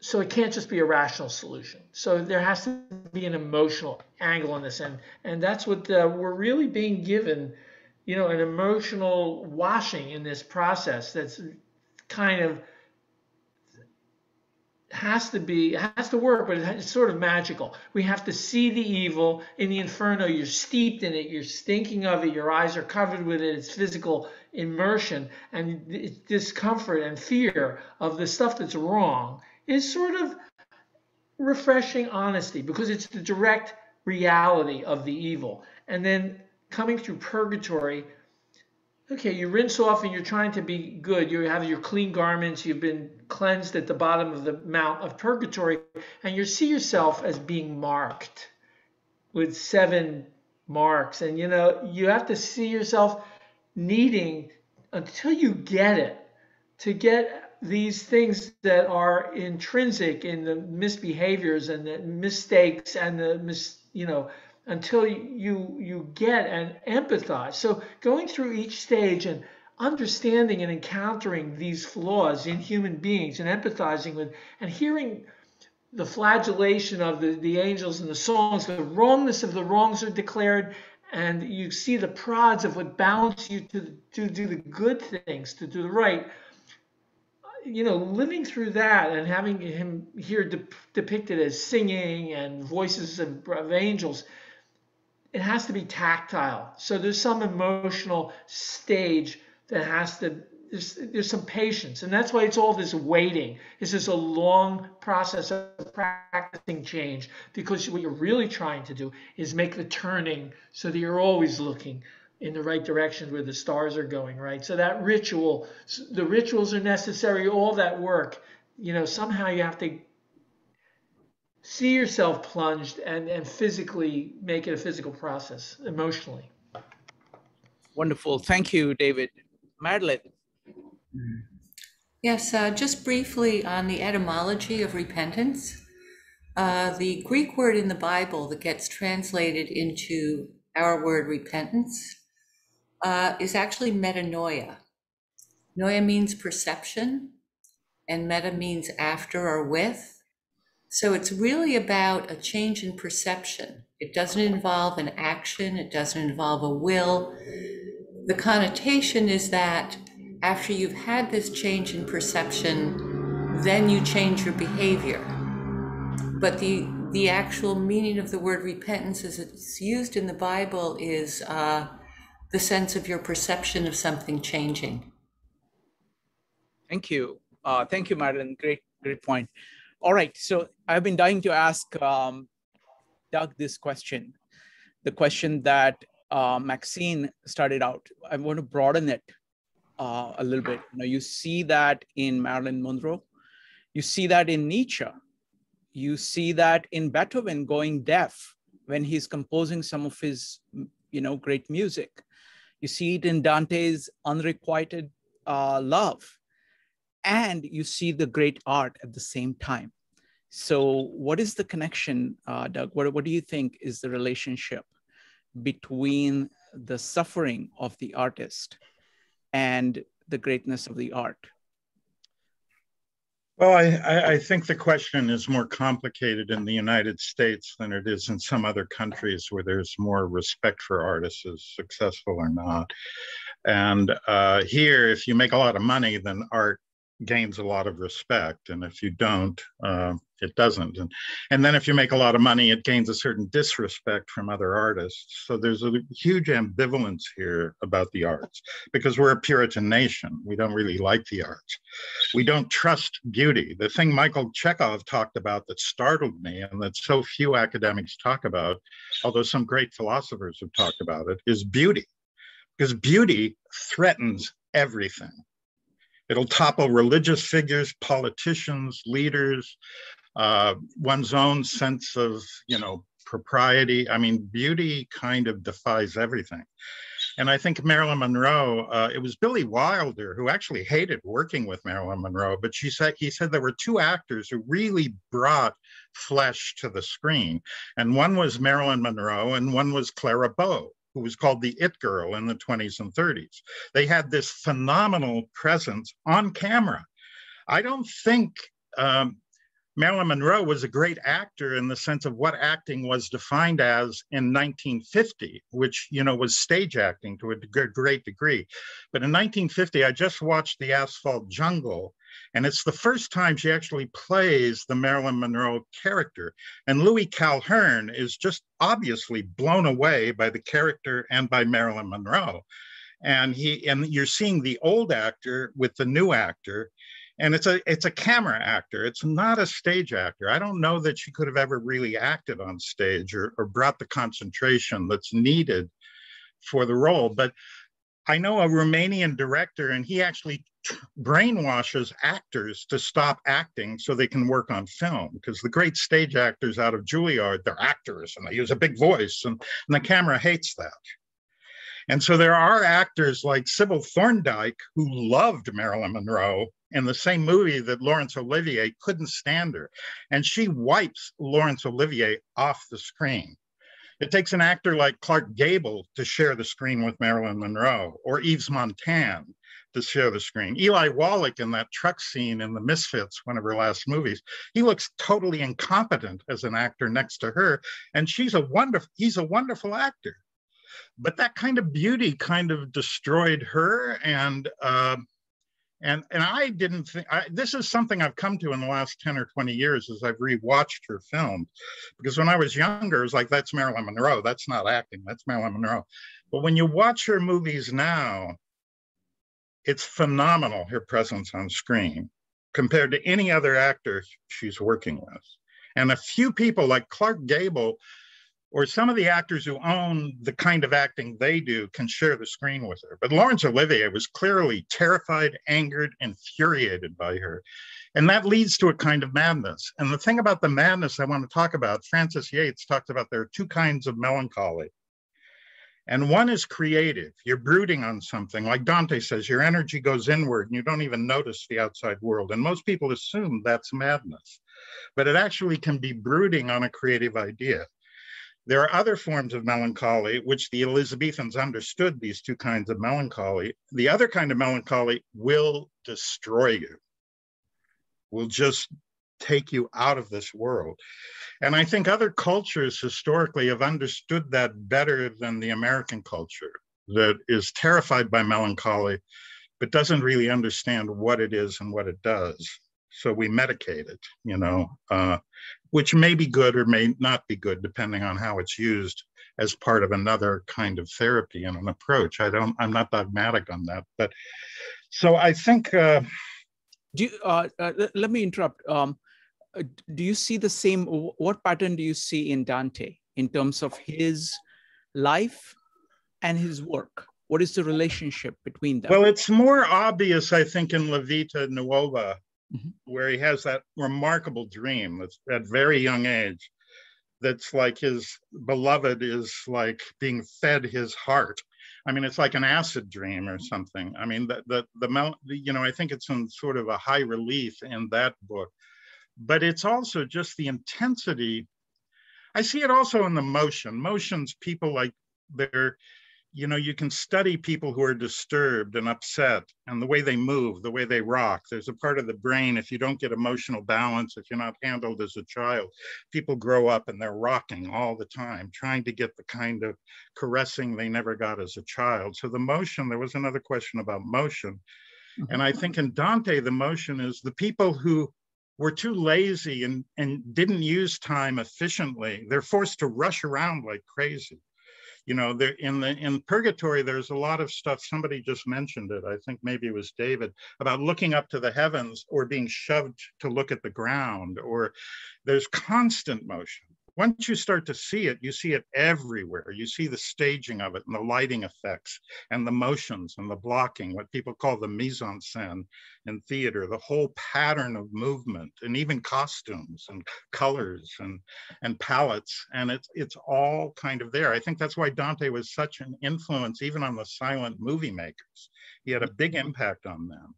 so it can't just be a rational solution. So there has to be an emotional angle on this, and and that's what uh, we're really being given, you know, an emotional washing in this process. That's kind of has to be it has to work, but it's sort of magical. We have to see the evil in the inferno. You're steeped in it. You're stinking of it. Your eyes are covered with it. It's physical immersion and discomfort and fear of the stuff that's wrong is sort of refreshing honesty because it's the direct reality of the evil. And then coming through purgatory, okay, you rinse off and you're trying to be good. You have your clean garments, you've been cleansed at the bottom of the mount of purgatory, and you see yourself as being marked with seven marks. And you know, you have to see yourself needing until you get it to get these things that are intrinsic in the misbehaviors and the mistakes and the mis, you know until you you get and empathize so going through each stage and understanding and encountering these flaws in human beings and empathizing with and hearing the flagellation of the, the angels and the songs the wrongness of the wrongs are declared and you see the prods of what balance you to, to do the good things, to do the right. You know, living through that and having him here de depicted as singing and voices of, of angels, it has to be tactile. So there's some emotional stage that has to there's, there's some patience. And that's why it's all this waiting. This is a long process of practicing change because what you're really trying to do is make the turning so that you're always looking in the right direction where the stars are going right? So that ritual the rituals are necessary all that work. You know somehow you have to see yourself plunged and and physically make it a physical process emotionally. Wonderful. Thank you david madeline Yes, uh, just briefly on the etymology of repentance. Uh, the Greek word in the Bible that gets translated into our word repentance uh, is actually metanoia. Noia means perception, and meta means after or with. So it's really about a change in perception. It doesn't involve an action, it doesn't involve a will. The connotation is that after you've had this change in perception, then you change your behavior. But the the actual meaning of the word repentance as it's used in the Bible is uh, the sense of your perception of something changing. Thank you. Uh, thank you, Madeline. Great, great point. All right. So I've been dying to ask um, Doug this question, the question that uh, Maxine started out. I want to broaden it uh, a little bit. You you see that in Marilyn Monroe. You see that in Nietzsche. You see that in Beethoven going deaf when he's composing some of his, you know, great music. You see it in Dante's unrequited uh, love. And you see the great art at the same time. So, what is the connection, uh, Doug? What, what do you think is the relationship between the suffering of the artist and the greatness of the art? Well, I, I, think the question is more complicated in the United States than it is in some other countries where there's more respect for artists successful or not. And uh, here, if you make a lot of money, then art gains a lot of respect. And if you don't, uh, it doesn't. And, and then if you make a lot of money, it gains a certain disrespect from other artists. So there's a huge ambivalence here about the arts because we're a Puritan nation. We don't really like the arts. We don't trust beauty. The thing Michael Chekhov talked about that startled me and that so few academics talk about, although some great philosophers have talked about it, is beauty. Because beauty threatens everything. It'll topple religious figures, politicians, leaders, uh, one's own sense of, you know, propriety. I mean, beauty kind of defies everything. And I think Marilyn Monroe, uh, it was Billy Wilder who actually hated working with Marilyn Monroe, but she said he said there were two actors who really brought flesh to the screen, and one was Marilyn Monroe, and one was Clara Bow who was called the It Girl in the 20s and 30s. They had this phenomenal presence on camera. I don't think um, Marilyn Monroe was a great actor in the sense of what acting was defined as in 1950, which you know was stage acting to a great degree. But in 1950, I just watched The Asphalt Jungle, and it's the first time she actually plays the Marilyn Monroe character. And Louis Calhern is just obviously blown away by the character and by Marilyn Monroe. And he and you're seeing the old actor with the new actor and it's a it's a camera actor it's not a stage actor i don't know that she could have ever really acted on stage or, or brought the concentration that's needed for the role but i know a romanian director and he actually brainwashes actors to stop acting so they can work on film because the great stage actors out of juilliard they're actors and they use a big voice and, and the camera hates that and so there are actors like Sybil Thorndike who loved Marilyn Monroe in the same movie that Laurence Olivier couldn't stand her. And she wipes Laurence Olivier off the screen. It takes an actor like Clark Gable to share the screen with Marilyn Monroe or Yves Montand to share the screen. Eli Wallach in that truck scene in The Misfits, one of her last movies, he looks totally incompetent as an actor next to her. And she's a wonderful, he's a wonderful actor. But that kind of beauty kind of destroyed her. And uh, and and I didn't think I, this is something I've come to in the last ten or twenty years as I've rewatched her films, because when I was younger, it was like that's Marilyn Monroe, that's not acting, that's Marilyn Monroe. But when you watch her movies now, it's phenomenal her presence on screen compared to any other actor she's working with. And a few people like Clark Gable or some of the actors who own the kind of acting they do can share the screen with her. But Laurence Olivier was clearly terrified, angered, infuriated by her. And that leads to a kind of madness. And the thing about the madness I want to talk about, Frances Yates talked about there are two kinds of melancholy. And one is creative. You're brooding on something. Like Dante says, your energy goes inward and you don't even notice the outside world. And most people assume that's madness. But it actually can be brooding on a creative idea. There are other forms of melancholy, which the Elizabethans understood these two kinds of melancholy. The other kind of melancholy will destroy you, will just take you out of this world. And I think other cultures historically have understood that better than the American culture that is terrified by melancholy, but doesn't really understand what it is and what it does. So we medicate it, you know. Uh, which may be good or may not be good depending on how it's used as part of another kind of therapy and an approach. I don't, I'm not dogmatic on that, but so I think. Uh, do you, uh, uh, let me interrupt. Um, uh, do you see the same? What pattern do you see in Dante in terms of his life and his work? What is the relationship between them? Well, it's more obvious, I think, in La Vita Nuova mm-hmm. where he has that remarkable dream that's at very young age that's like his beloved is like being fed his heart. I mean it's like an acid dream or something. I mean the the, the you know i think it's in sort of a high relief in that book. But it's also just the intensity. I see it also in the motion. Motions people like they're you know, you can study people who are disturbed and upset and the way they move, the way they rock. There's a part of the brain, if you don't get emotional balance, if you're not handled as a child, people grow up and they're rocking all the time, trying to get the kind of caressing they never got as a child. So the motion, there was another question about motion. Mm-hmm. And I think in Dante, the motion is the people who were too lazy and, and didn't use time efficiently. They're forced to rush around like crazy you know there in the in purgatory there's a lot of stuff somebody just mentioned it i think maybe it was david about looking up to the heavens or being shoved to look at the ground or there's constant motion once you start to see it, you see it everywhere. You see the staging of it and the lighting effects and the motions and the blocking, what people call the mise en scène in theater, the whole pattern of movement and even costumes and colors and, and palettes. And it's, it's all kind of there. I think that's why Dante was such an influence, even on the silent movie makers. He had a big mm-hmm. impact on them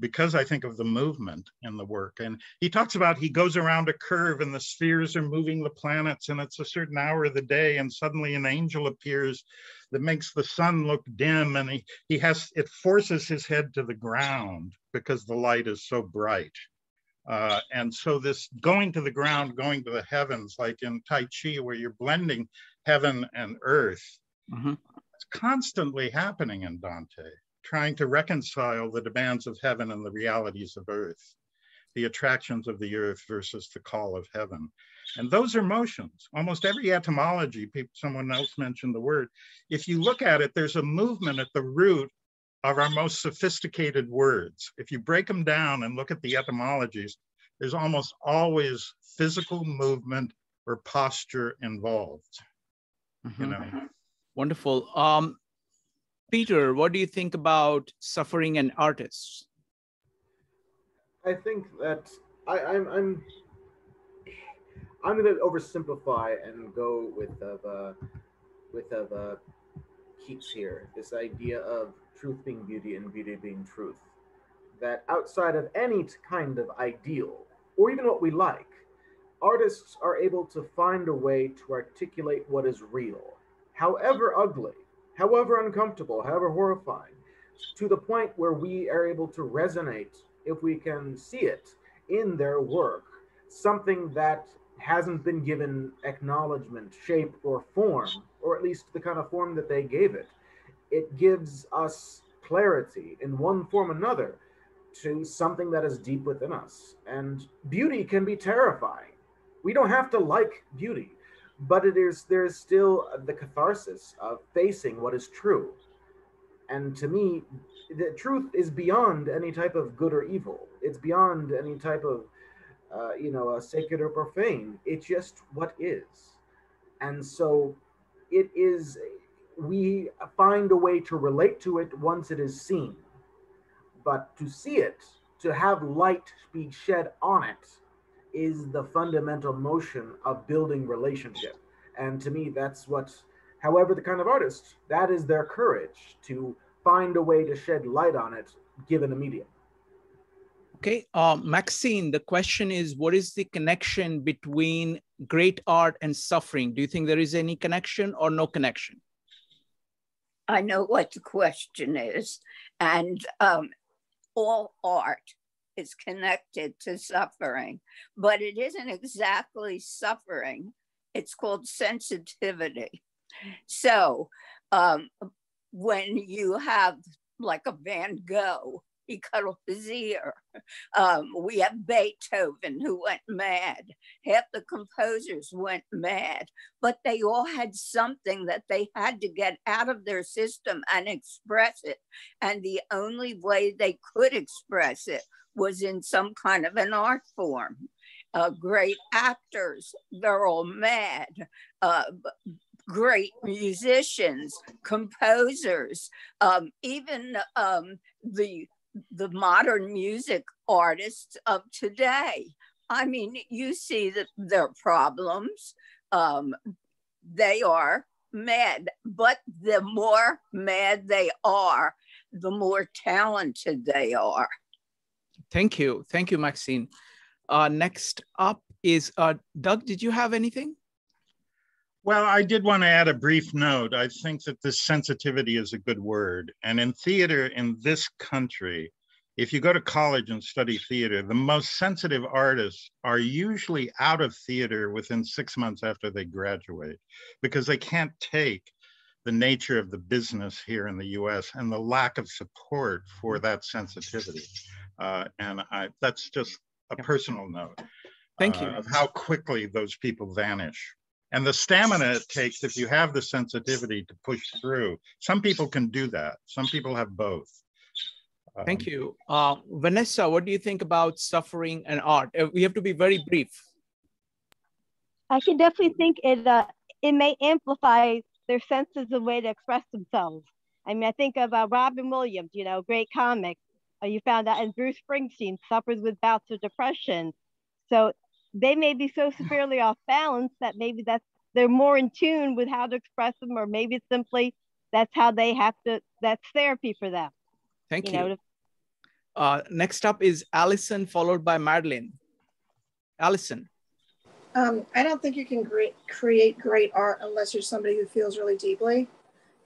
because I think of the movement in the work. And he talks about he goes around a curve and the spheres are moving the planets, and it's a certain hour of the day, and suddenly an angel appears that makes the sun look dim, and he, he has it forces his head to the ground because the light is so bright. Uh, and so this going to the ground, going to the heavens, like in Tai Chi, where you're blending heaven and earth, mm-hmm. it's constantly happening in Dante trying to reconcile the demands of heaven and the realities of earth, the attractions of the earth versus the call of heaven. And those are motions. Almost every etymology, people, someone else mentioned the word. If you look at it, there's a movement at the root of our most sophisticated words. If you break them down and look at the etymologies, there's almost always physical movement or posture involved. Mm-hmm. You know. Wonderful. Um, Peter, what do you think about suffering and artists? I think that I, am I'm, I'm I'm going to oversimplify and go with of uh, with of uh, Keats here. This idea of truth being beauty and beauty being truth. That outside of any kind of ideal or even what we like, artists are able to find a way to articulate what is real, however ugly, however uncomfortable, however horrifying, to the point where we are able to resonate if we can see it in their work, something that hasn't been given acknowledgement, shape, or form, or at least the kind of form that they gave it. It gives us clarity in one form or another to something that is deep within us. And beauty can be terrifying. We don't have to like beauty but it is there's still the catharsis of facing what is true. And to me the truth is beyond any type of good or evil. It's beyond any type of uh, you know a sacred or profane. It's just what is. And so it is we find a way to relate to it once it is seen. But to see it to have light be shed on it is the fundamental motion of building relationship. And to me, that's what, however, the kind of artist, that is their courage to find a way to shed light on it given a medium. Okay, uh, Maxine, the question is what is the connection between great art and suffering? Do you think there is any connection or no connection? I know what the question is. And um, all art is connected to suffering, but it isn't exactly suffering. It's called sensitivity. So um, when you have like a Van Gogh he cut off his ear. Um, we have Beethoven who went mad. Half the composers went mad, but they all had something that they had to get out of their system and express it. And the only way they could express it was in some kind of an art form. Uh, great actors, they're all mad. Uh, great musicians, composers, um, even um, the the modern music artists of today. I mean, you see that their problems. Um, they are mad, but the more mad they are, the more talented they are. Thank you. Thank you, Maxine. Uh, next up is uh, Doug. Did you have anything? Well, I did want to add a brief note. I think that this sensitivity is a good word. And in theater in this country, if you go to college and study theater, the most sensitive artists are usually out of theater within six months after they graduate because they can't take the nature of the business here in the US and the lack of support for that sensitivity. Uh, and I, that's just a personal note. Thank you. Uh, of how quickly those people vanish. And the stamina it takes if you have the sensitivity to push through. Some people can do that. Some people have both. Thank Um, you. Uh, Vanessa, what do you think about suffering and art? Uh, We have to be very brief. I can definitely think it uh, it may amplify their senses of way to express themselves. I mean, I think of uh, Robin Williams, you know, great comic. Uh, you found out, and Bruce Springsteen suffers with bouts of depression. So they may be so severely off balance that maybe that's they're more in tune with how to express them, or maybe it's simply that's how they have to. That's therapy for them. Thank you. you. know, to- Uh, next up is Allison, followed by Madeline. Allison. Um, I don't think you can great, create great art unless you're somebody who feels really deeply,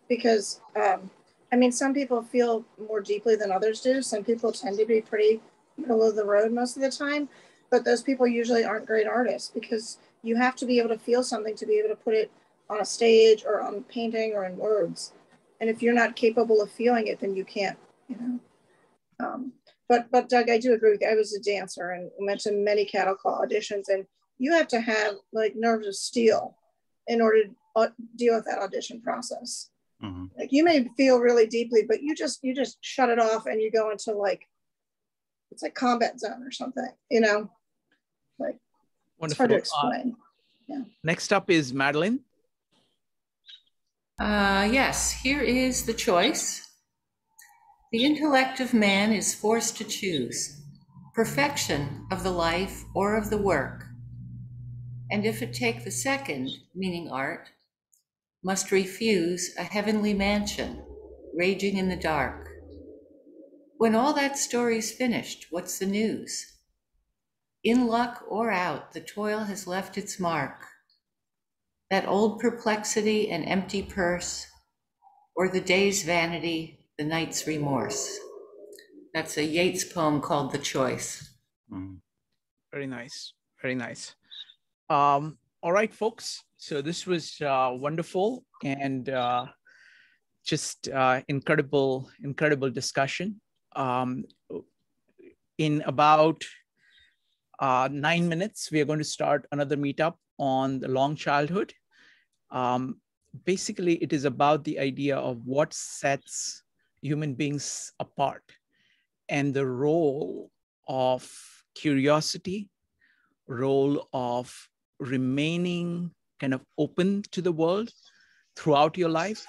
because um, I mean, some people feel more deeply than others do. Some people tend to be pretty middle of the road most of the time, but those people usually aren't great artists because you have to be able to feel something to be able to put it on a stage or on painting or in words. And if you're not capable of feeling it, then you can't, you know. Um, but but Doug, I do agree with you. I was a dancer and went to many cattle call auditions, and you have to have like nerves of steel in order to uh, deal with that audition process. Mhm. Like you may feel really deeply, but you just you just shut it off and you go into like it's like combat zone or something, you know. Like it's Wonderful. hard to Uh, yeah. next up is Madeline. Uh, yes, here is the choice. The intellect of man is forced to choose perfection of the life or of the work. And if it take the second, meaning art, must refuse a heavenly mansion, raging in the dark. When all that story's finished, what's the news? In luck or out, the toil has left its mark that old perplexity and empty purse, or the day's vanity, the night's remorse. That's a Yeats poem called The Choice. Mhm. Very nice. Very nice. Um, all right, folks. So this was uh, wonderful and uh, just uh, incredible, incredible discussion. Um, in about uh, nine minutes, we are going to start another meetup on the long childhood. Um, basically, it is about the idea of what sets human beings apart and the role of curiosity, role of remaining kind of open to the world throughout your life.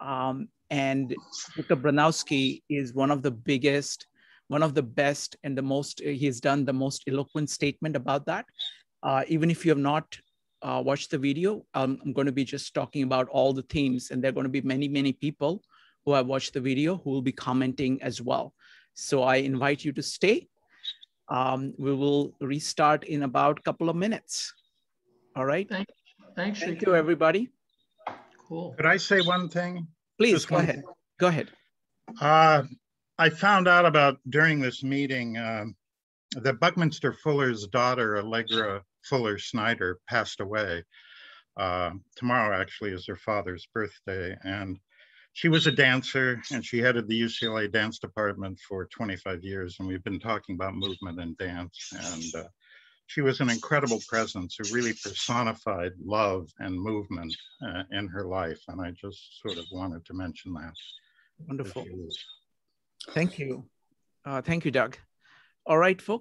Um, and Dr. Bronowski is one of the biggest, one of the best, and the most, he's done the most eloquent statement about that. Uh, even if you have not uh, watched the video, um, I'm going to be just talking about all the themes, and there are going to be many, many people who have watched the video who will be commenting as well. So I invite you to stay. Um, we will restart in about a couple of minutes. All right. Thank, thanks. Thank Shrikant. you, everybody. Cool. Could I say one thing? Please Just go one ahead. Go ahead. Uh, I found out about during this meeting um, that Buckminster Fuller's daughter, Allegra Fuller Snyder, passed away. Uh, tomorrow, actually, is her father's birthday. And she was a dancer and she headed the UCLA dance department for 25 years. And we've been talking about movement and dance. And uh, she was an incredible presence who really personified love and movement uh, in her life. And I just sort of wanted to mention that. Wonderful. Thank you. Uh, thank you, Doug. All right, folks.